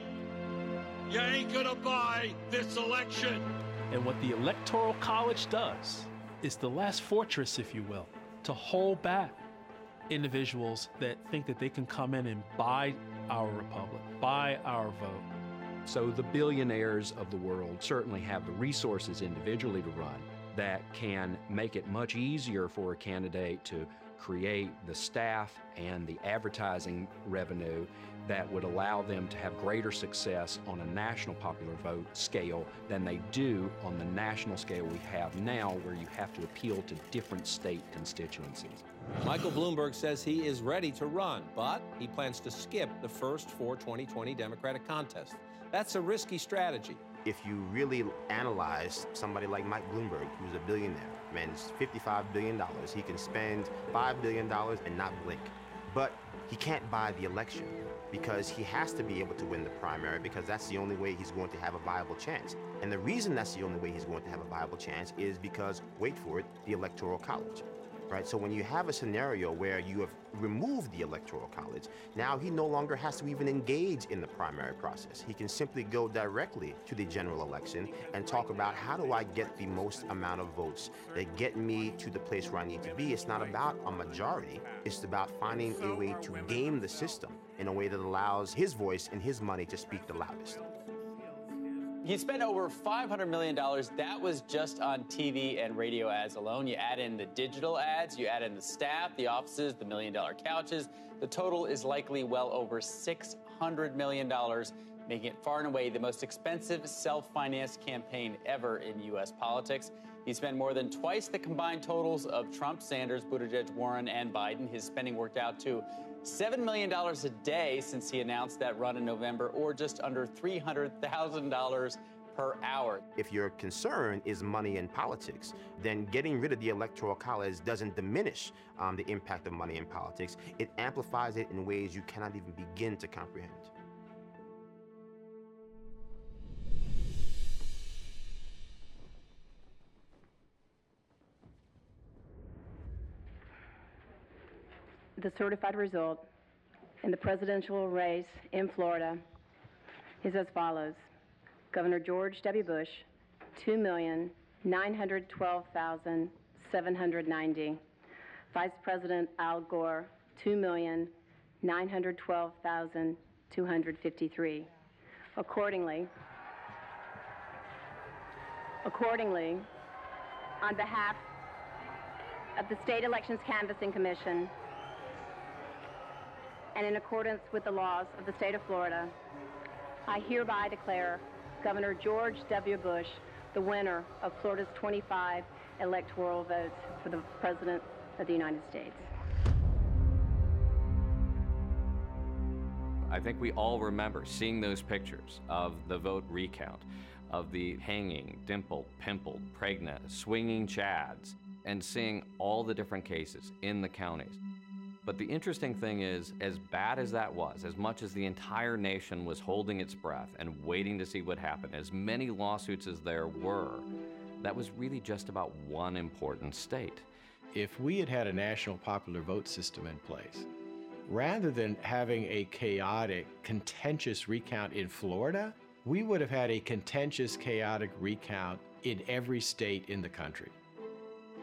you ain't gonna buy this election. And what the Electoral College does is the last fortress, if you will, to hold back individuals that think that they can come in and buy our republic, buy our vote. So the billionaires of the world certainly have the resources individually to run that can make it much easier for a candidate to create the staff and the advertising revenue that would allow them to have greater success on a national popular vote scale than they do on the national scale we have now, where you have to appeal to different state constituencies. Michael Bloomberg says he is ready to run, but he plans to skip the first four 2020 Democratic contests. That's a risky strategy. If you really analyze somebody like Mike Bloomberg, who's a billionaire, man, it's $55 billion. He can spend $5 billion and not blink. But he can't buy the election because he has to be able to win the primary because that's the only way he's going to have a viable chance. And the reason that's the only way he's going to have a viable chance is because, wait for it, the Electoral College right? So when you have a scenario where you have removed the Electoral College, now he no longer has to even engage in the primary process. He can simply go directly to the general election and talk about how do I get the most amount of votes that get me to the place where I need to be. It's not about a majority, it's about finding a way to game the system in a way that allows his voice and his money to speak the loudest. He spent over $500 million. That was just on TV and radio ads alone. You add in the digital ads, you add in the staff, the offices, the million dollar couches. The total is likely well over $600 million, making it far and away the most expensive self financed campaign ever in U.S. politics. He spent more than twice the combined totals of Trump, Sanders, Buttigieg, Warren, and Biden. His spending worked out to $7 million a day since he announced that run in November, or just under $300,000 per hour. If your concern is money in politics, then getting rid of the Electoral College doesn't diminish um, the impact of money in politics. It amplifies it in ways you cannot even begin to comprehend. The certified result in the presidential race in Florida is as follows. Governor George W. Bush, 2,912,790. Vice President Al Gore, 2,912,253. Accordingly, accordingly, on behalf of the State Elections Canvassing Commission, and in accordance with the laws of the state of Florida, I hereby declare Governor George W. Bush the winner of Florida's 25 electoral votes for the President of the United States. I think we all remember seeing those pictures of the vote recount, of the hanging, dimpled, pimpled, pregnant, swinging chads, and seeing all the different cases in the counties. But the interesting thing is, as bad as that was, as much as the entire nation was holding its breath and waiting to see what happened, as many lawsuits as there were, that was really just about one important state. If we had had a national popular vote system in place, rather than having a chaotic, contentious recount in Florida, we would have had a contentious, chaotic recount in every state in the country.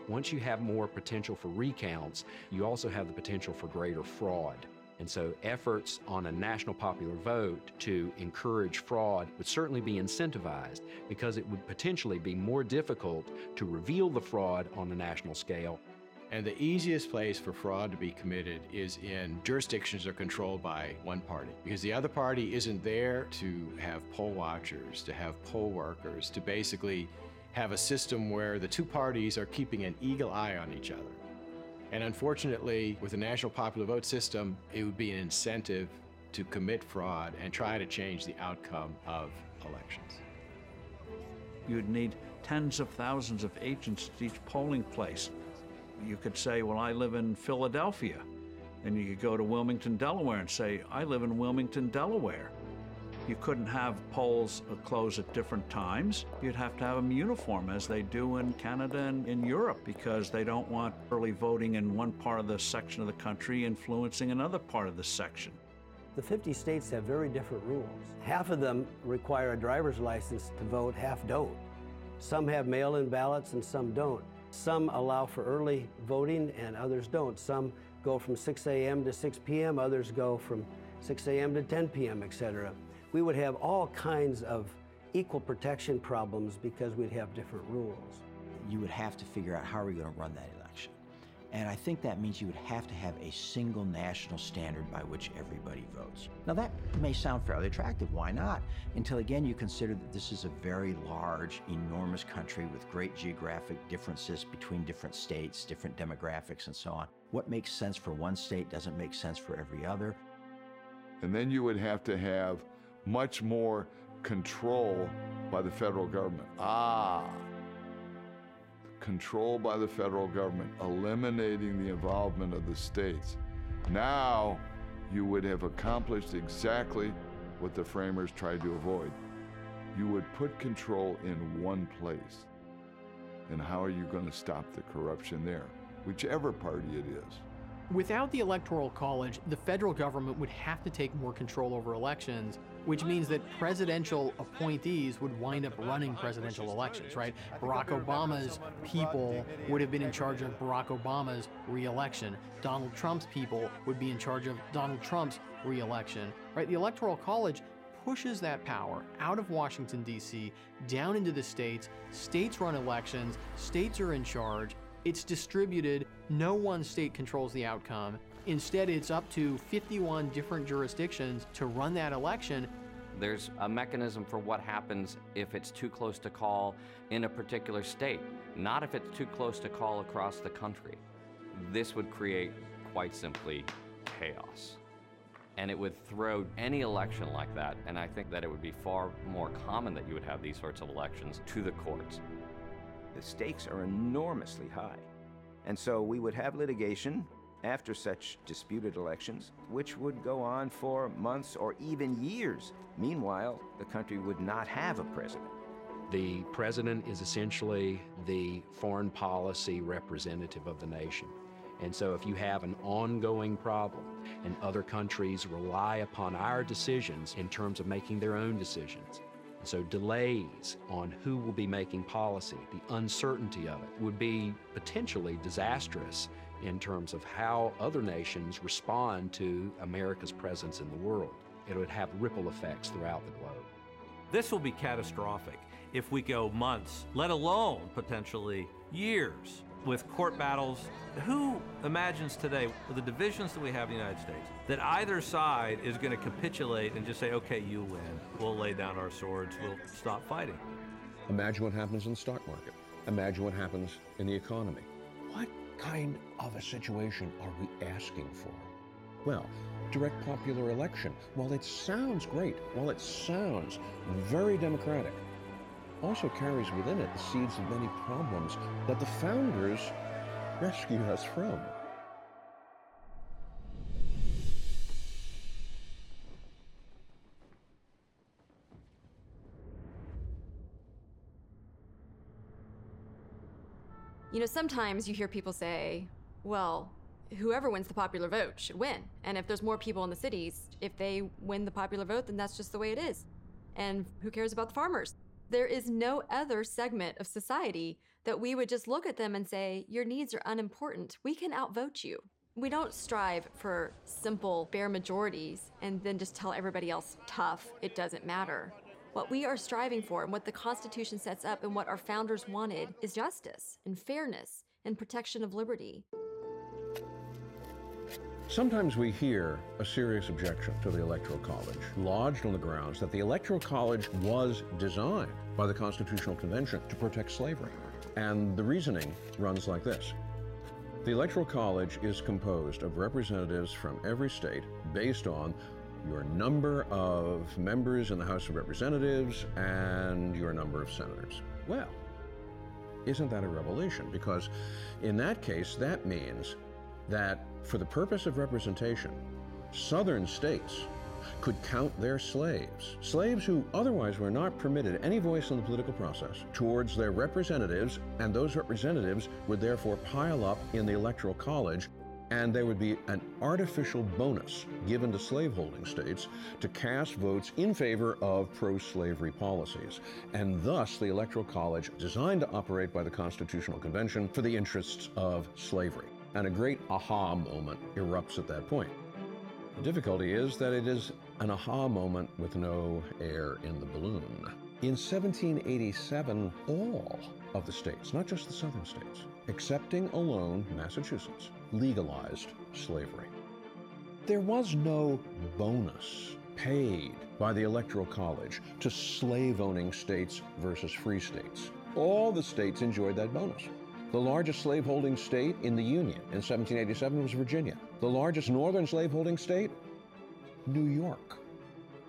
Once you have more potential for recounts, you also have the potential for greater fraud. And so, efforts on a national popular vote to encourage fraud would certainly be incentivized because it would potentially be more difficult to reveal the fraud on a national scale. And the easiest place for fraud to be committed is in jurisdictions that are controlled by one party. Because the other party isn't there to have poll watchers, to have poll workers, to basically have a system where the two parties are keeping an eagle eye on each other. And unfortunately, with the national popular vote system, it would be an incentive to commit fraud and try to change the outcome of elections. You'd need tens of thousands of agents at each polling place. You could say, Well, I live in Philadelphia. And you could go to Wilmington, Delaware and say, I live in Wilmington, Delaware. You couldn't have polls close at different times. You'd have to have them uniform, as they do in Canada and in Europe, because they don't want early voting in one part of the section of the country influencing another part of the section. The 50 states have very different rules. Half of them require a driver's license to vote, half don't. Some have mail in ballots and some don't. Some allow for early voting and others don't. Some go from 6 a.m. to 6 p.m., others go from 6 a.m. to 10 p.m., etc. We would have all kinds of equal protection problems because we'd have different rules. You would have to figure out how are we going to run that election. And I think that means you would have to have a single national standard by which everybody votes. Now, that may sound fairly attractive. Why not? Until again, you consider that this is a very large, enormous country with great geographic differences between different states, different demographics, and so on. What makes sense for one state doesn't make sense for every other. And then you would have to have much more control by the federal government. Ah, control by the federal government, eliminating the involvement of the states. Now you would have accomplished exactly what the framers tried to avoid. You would put control in one place. And how are you going to stop the corruption there? Whichever party it is. Without the Electoral College, the federal government would have to take more control over elections, which means that presidential appointees would wind up running presidential elections, right? Barack Obama's people would have been in charge of Barack Obama's reelection. Donald Trump's people would be in charge of Donald Trump's reelection, right? The Electoral College pushes that power out of Washington, D.C., down into the states. States run elections, states are in charge, it's distributed. No one state controls the outcome. Instead, it's up to 51 different jurisdictions to run that election. There's a mechanism for what happens if it's too close to call in a particular state, not if it's too close to call across the country. This would create, quite simply, chaos. And it would throw any election like that, and I think that it would be far more common that you would have these sorts of elections to the courts. The stakes are enormously high. And so we would have litigation after such disputed elections, which would go on for months or even years. Meanwhile, the country would not have a president. The president is essentially the foreign policy representative of the nation. And so, if you have an ongoing problem and other countries rely upon our decisions in terms of making their own decisions, so delays on who will be making policy, the uncertainty of it, would be potentially disastrous in terms of how other nations respond to America's presence in the world. It would have ripple effects throughout the globe. This will be catastrophic if we go months, let alone potentially years, with court battles. Who imagines today, with the divisions that we have in the United States, that either side is going to capitulate and just say, okay, you win. We'll lay down our swords. We'll stop fighting. Imagine what happens in the stock market. Imagine what happens in the economy. What kind of a situation are we asking for? Well, direct popular election. While it sounds great, while it sounds very democratic, also carries within it the seeds of many problems that the founders rescued us from. You know, sometimes you hear people say, well, whoever wins the popular vote should win. And if there's more people in the cities, if they win the popular vote, then that's just the way it is. And who cares about the farmers? There is no other segment of society that we would just look at them and say, your needs are unimportant. We can outvote you. We don't strive for simple, bare majorities and then just tell everybody else, tough, it doesn't matter. What we are striving for and what the Constitution sets up and what our founders wanted is justice and fairness and protection of liberty. Sometimes we hear a serious objection to the Electoral College, lodged on the grounds that the Electoral College was designed by the Constitutional Convention to protect slavery. And the reasoning runs like this. The Electoral College is composed of representatives from every state based on your number of members in the House of Representatives and your number of senators. Well, isn't that a revelation? Because in that case, that means that for the purpose of representation, southern states could count their slaves, slaves who otherwise were not permitted any voice in the political process, towards their representatives, and those representatives would therefore pile up in the Electoral College and there would be an artificial bonus given to slaveholding states to cast votes in favor of pro slavery policies. And thus, the Electoral College, designed to operate by the Constitutional Convention for the interests of slavery. And a great aha moment erupts at that point. The difficulty is that it is an aha moment with no air in the balloon. In 1787, all of the states, not just the southern states, excepting alone Massachusetts, legalized slavery. There was no bonus paid by the Electoral College to slave owning states versus free states. All the states enjoyed that bonus. The largest slaveholding state in the Union in 1787 was Virginia. The largest northern slaveholding state, New York.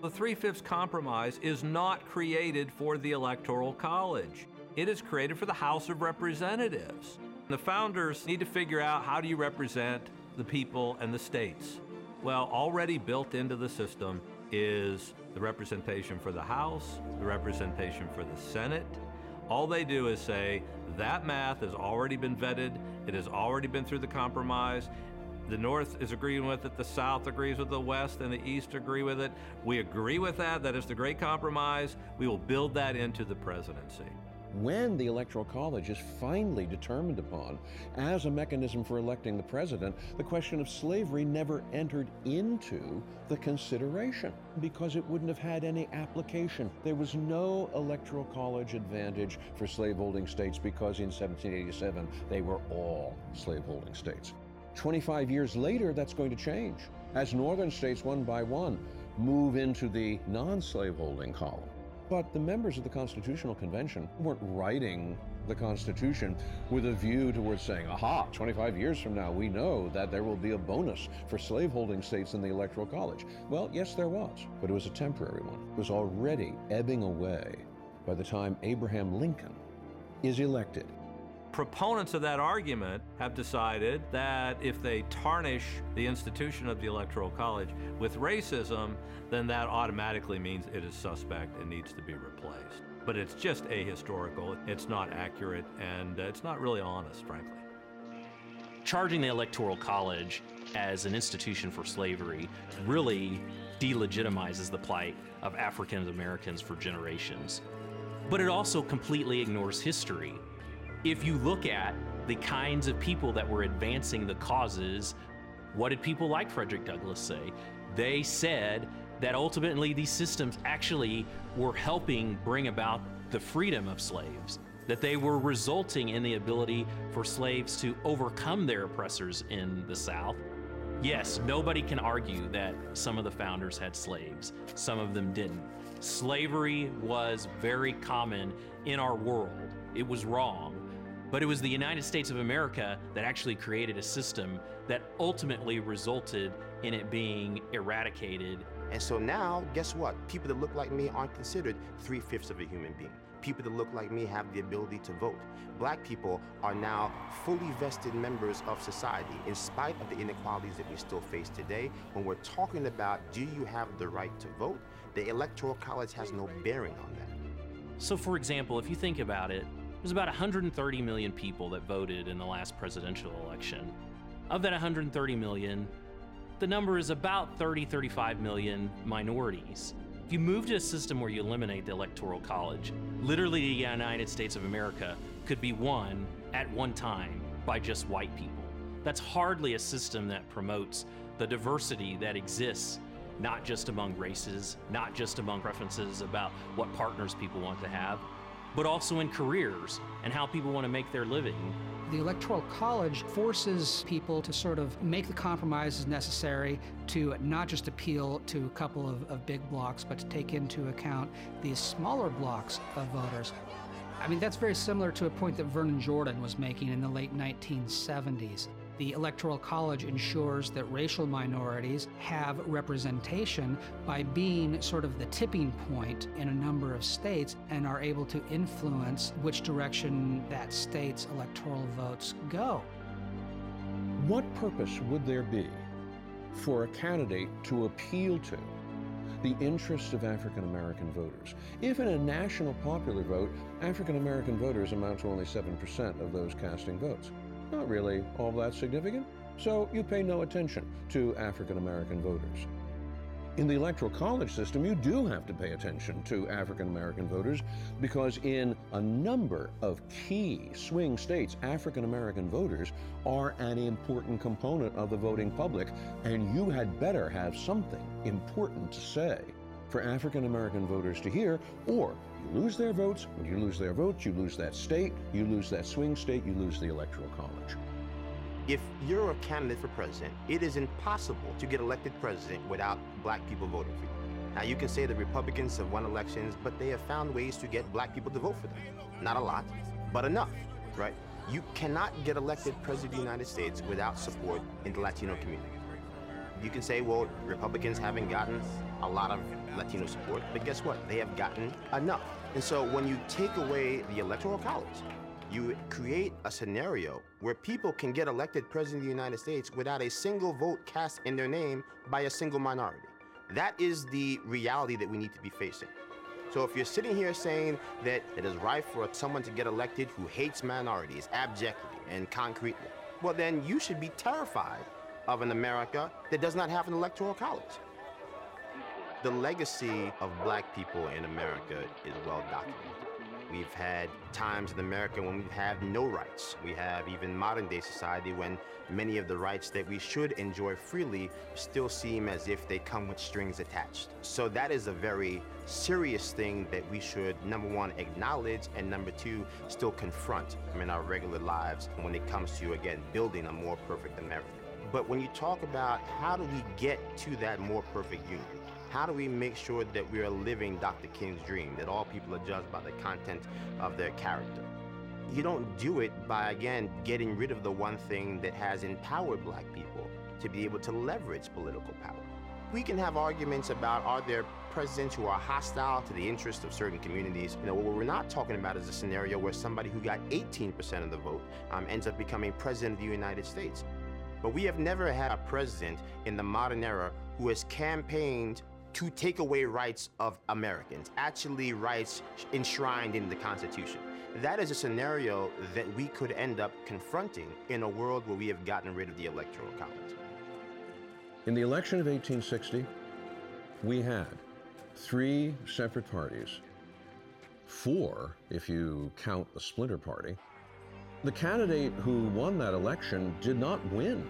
The Three Fifths Compromise is not created for the Electoral College. It is created for the House of Representatives. The founders need to figure out how do you represent the people and the states. Well, already built into the system is the representation for the House, the representation for the Senate. All they do is say that math has already been vetted, it has already been through the compromise. The North is agreeing with it, the South agrees with the West, and the East agree with it. We agree with that. That is the great compromise. We will build that into the presidency when the Electoral College is finally determined upon as a mechanism for electing the president, the question of slavery never entered into the consideration because it wouldn't have had any application. There was no Electoral College advantage for slaveholding states because in 1787 they were all slaveholding states. 25 years later, that's going to change as northern states, one by one, move into the non slaveholding column. But the members of the Constitutional Convention weren't writing the Constitution with a view towards saying, aha, 25 years from now, we know that there will be a bonus for slaveholding states in the Electoral College. Well, yes, there was, but it was a temporary one. It was already ebbing away by the time Abraham Lincoln is elected proponents of that argument have decided that if they tarnish the institution of the Electoral College with racism, then that automatically means it is suspect and needs to be replaced. But it's just ahistorical, it's not accurate, and it's not really honest, frankly. Charging the Electoral College as an institution for slavery really delegitimizes the plight of African Americans for generations. But it also completely ignores history if you look at the kinds of people that were advancing the causes, what did people like Frederick Douglass say? They said that ultimately these systems actually were helping bring about the freedom of slaves, that they were resulting in the ability for slaves to overcome their oppressors in the South. Yes, nobody can argue that some of the founders had slaves, some of them didn't. Slavery was very common in our world. It was wrong. But it was the United States of America that actually created a system that ultimately resulted in it being eradicated. And so now, guess what? People that look like me aren't considered three fifths of a human being. People that look like me have the ability to vote. Black people are now fully vested members of society, in spite of the inequalities that we still face today. When we're talking about do you have the right to vote, the Electoral College has no bearing on that. So, for example, if you think about it, there's about 130 million people that voted in the last presidential election. Of that 130 million, the number is about 30, 35 million minorities. If you move to a system where you eliminate the Electoral College, literally the United States of America could be won at one time by just white people. That's hardly a system that promotes the diversity that exists not just among races, not just among preferences about what partners people want to have, but also in careers and how people want to make their living. The Electoral College forces people to sort of make the compromises necessary to not just appeal to a couple of, of big blocks, but to take into account these smaller blocks of voters. I mean, that's very similar to a point that Vernon Jordan was making in the late 1970s. The Electoral College ensures that racial minorities have representation by being sort of the tipping point in a number of states and are able to influence which direction that state's electoral votes go. What purpose would there be for a candidate to appeal to the interests of African American voters. If in a national popular vote, African American voters amount to only 7% of those casting votes, not really all that significant, so you pay no attention to African American voters. In the Electoral College system, you do have to pay attention to African American voters because in a number of key swing states, African American voters are an important component of the voting public, and you had better have something important to say for African American voters to hear, or lose their votes. When you lose their votes, you lose that state, you lose that swing state, you lose the Electoral College. If you're a candidate for president, it is impossible to get elected president without black people voting for you. Now, you can say the Republicans have won elections, but they have found ways to get black people to vote for them. Not a lot, but enough, right? You cannot get elected president of the United States without support in the Latino community. You can say, well, Republicans haven't gotten a lot of Latino support, but guess what? They have gotten enough. And so when you take away the Electoral College, you create a scenario where people can get elected president of the United States without a single vote cast in their name by a single minority. That is the reality that we need to be facing. So if you're sitting here saying that it is right for someone to get elected who hates minorities abjectly and concretely, well then you should be terrified of an America that does not have an electoral college. The legacy of black people in America is well documented. We've had times in America when we've had no rights. We have even modern day society when many of the rights that we should enjoy freely still seem as if they come with strings attached. So that is a very serious thing that we should, number one, acknowledge, and number two, still confront in our regular lives when it comes to, again, building a more perfect America. But when you talk about how do we get to that more perfect union, how do we make sure that we are living Dr. King's dream, that all people are judged by the content of their character? You don't do it by, again, getting rid of the one thing that has empowered black people to be able to leverage political power. We can have arguments about are there presidents who are hostile to the interests of certain communities. You know, what we're not talking about is a scenario where somebody who got 18% of the vote um, ends up becoming president of the United States. But we have never had a president in the modern era who has campaigned to take away rights of Americans, actually rights enshrined in the Constitution. That is a scenario that we could end up confronting in a world where we have gotten rid of the Electoral College. In the election of 1860, we had three separate parties, four if you count the splinter party. The candidate who won that election did not win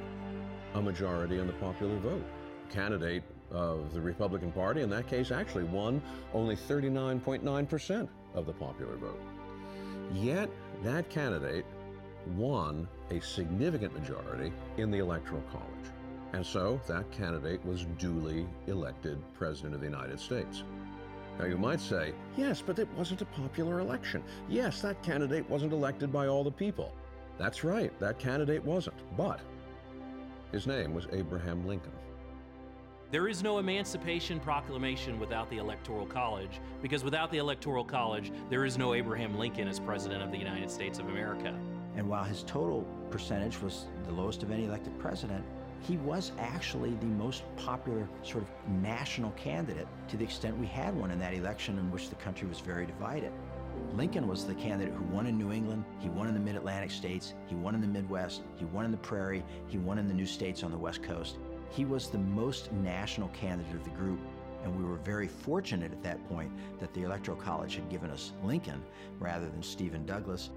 a majority in the popular vote. Candidate of the Republican Party, in that case, actually won only 39.9% of the popular vote. Yet, that candidate won a significant majority in the Electoral College. And so, that candidate was duly elected President of the United States. Now, you might say, yes, but it wasn't a popular election. Yes, that candidate wasn't elected by all the people. That's right, that candidate wasn't. But his name was Abraham Lincoln. There is no Emancipation Proclamation without the Electoral College, because without the Electoral College, there is no Abraham Lincoln as President of the United States of America. And while his total percentage was the lowest of any elected president, he was actually the most popular sort of national candidate to the extent we had one in that election in which the country was very divided. Lincoln was the candidate who won in New England, he won in the mid Atlantic states, he won in the Midwest, he won in the Prairie, he won in the new states on the West Coast. He was the most national candidate of the group, and we were very fortunate at that point that the Electoral College had given us Lincoln rather than Stephen Douglas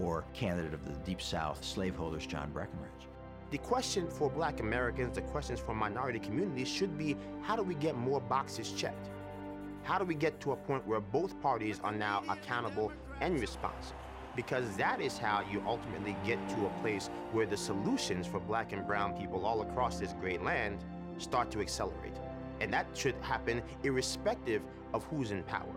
or candidate of the Deep South slaveholders John Breckinridge. The question for black Americans, the questions for minority communities should be how do we get more boxes checked? How do we get to a point where both parties are now accountable and responsive? Because that is how you ultimately get to a place where the solutions for black and brown people all across this great land start to accelerate. And that should happen irrespective of who's in power.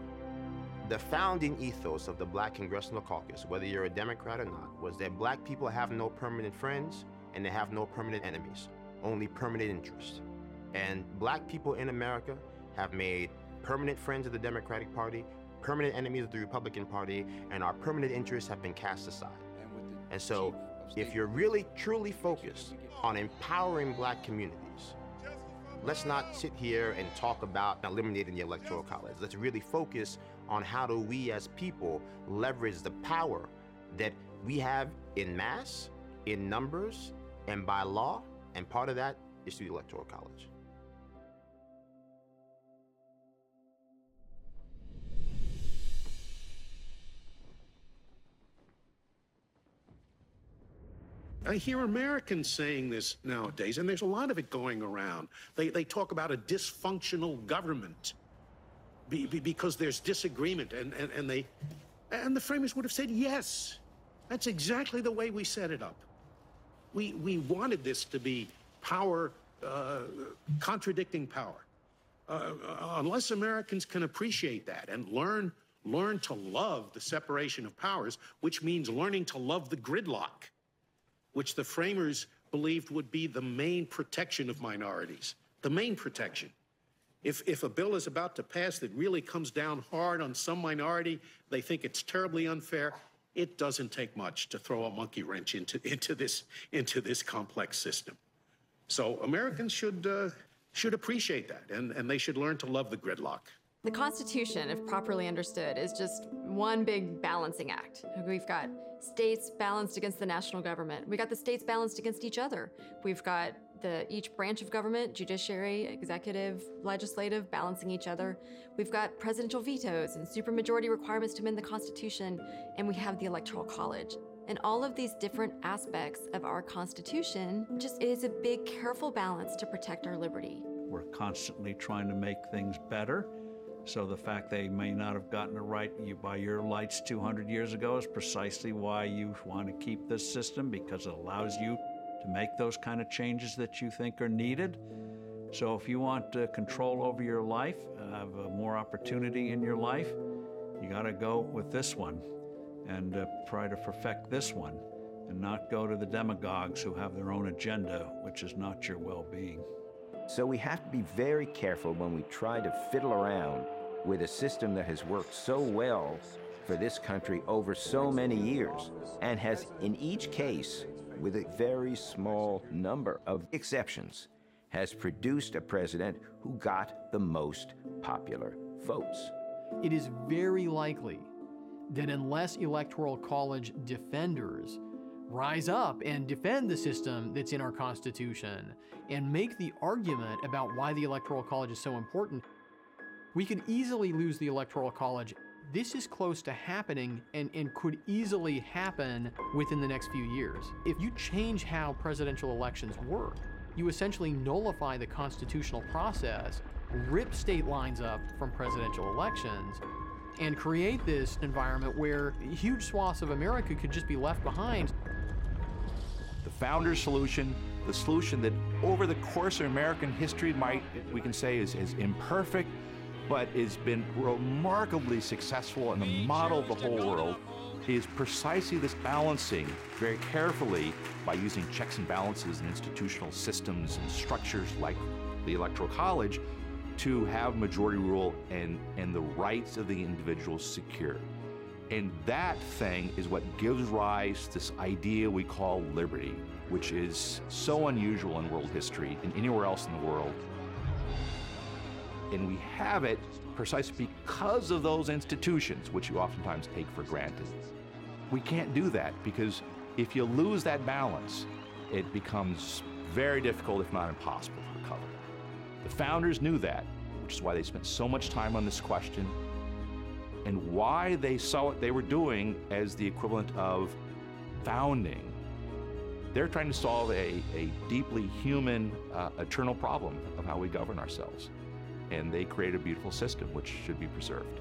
The founding ethos of the Black Congressional Caucus, whether you're a Democrat or not, was that black people have no permanent friends and they have no permanent enemies, only permanent interests. And black people in America have made permanent friends of the Democratic Party, permanent enemies of the Republican Party, and our permanent interests have been cast aside. And so, if you're really truly focused on empowering black communities, let's not sit here and talk about eliminating the Electoral College. Let's really focus on how do we as people leverage the power that we have in mass, in numbers, and by law, and part of that is through the Electoral College. I hear Americans saying this nowadays, and there's a lot of it going around. They, they talk about a dysfunctional government be, be, because there's disagreement, and, and, and, they, and the framers would have said, yes, that's exactly the way we set it up. We, we wanted this to be power uh, contradicting power. Uh, unless Americans can appreciate that and learn learn to love the separation of powers, which means learning to love the gridlock which the framers believed would be the main protection of minorities, the main protection. If, if a bill is about to pass that really comes down hard on some minority, they think it's terribly unfair. It doesn't take much to throw a monkey wrench into, into, this, into this complex system. So Americans should, uh, should appreciate that, and, and they should learn to love the gridlock. The Constitution, if properly understood, is just one big balancing act. We've got states balanced against the national government. We got the states balanced against each other. We've got the each branch of government, judiciary, executive, legislative, balancing each other. We've got presidential vetoes and supermajority requirements to amend the Constitution, and we have the Electoral College. And all of these different aspects of our Constitution just is a big, careful balance to protect our liberty. We're constantly trying to make things better so the fact they may not have gotten it right by your lights 200 years ago is precisely why you want to keep this system because it allows you to make those kind of changes that you think are needed. So if you want uh, control over your life, have uh, more opportunity in your life, you got to go with this one and uh, try to perfect this one and not go to the demagogues who have their own agenda, which is not your well-being. So we have to be very careful when we try to fiddle around with a system that has worked so well for this country over so many years and has, in each case, with a very small number of exceptions, has produced a president who got the most popular votes. It is very likely that unless Electoral College defenders rise up and defend the system that's in our Constitution and make the argument about why the Electoral College is so important, we could easily lose the Electoral College. This is close to happening and, and could easily happen within the next few years. If you change how presidential elections work, you essentially nullify the constitutional process, rip state lines up from presidential elections, and create this environment where huge swaths of America could just be left behind. The founder's solution, the solution that over the course of American history might, we can say, is, is imperfect, but has been remarkably successful in the model of the whole world is precisely this balancing very carefully by using checks and balances and institutional systems and structures like the Electoral College to have majority rule and, and the rights of the individuals secured. And that thing is what gives rise to this idea we call liberty, which is so unusual in world history and anywhere else in the world. And we have it precisely because of those institutions, which you oftentimes take for granted. We can't do that because if you lose that balance, it becomes very difficult, if not impossible, to recover. The founders knew that, which is why they spent so much time on this question and why they saw what they were doing as the equivalent of founding. They're trying to solve a, a deeply human, uh, eternal problem of how we govern ourselves and they create a beautiful system which should be preserved.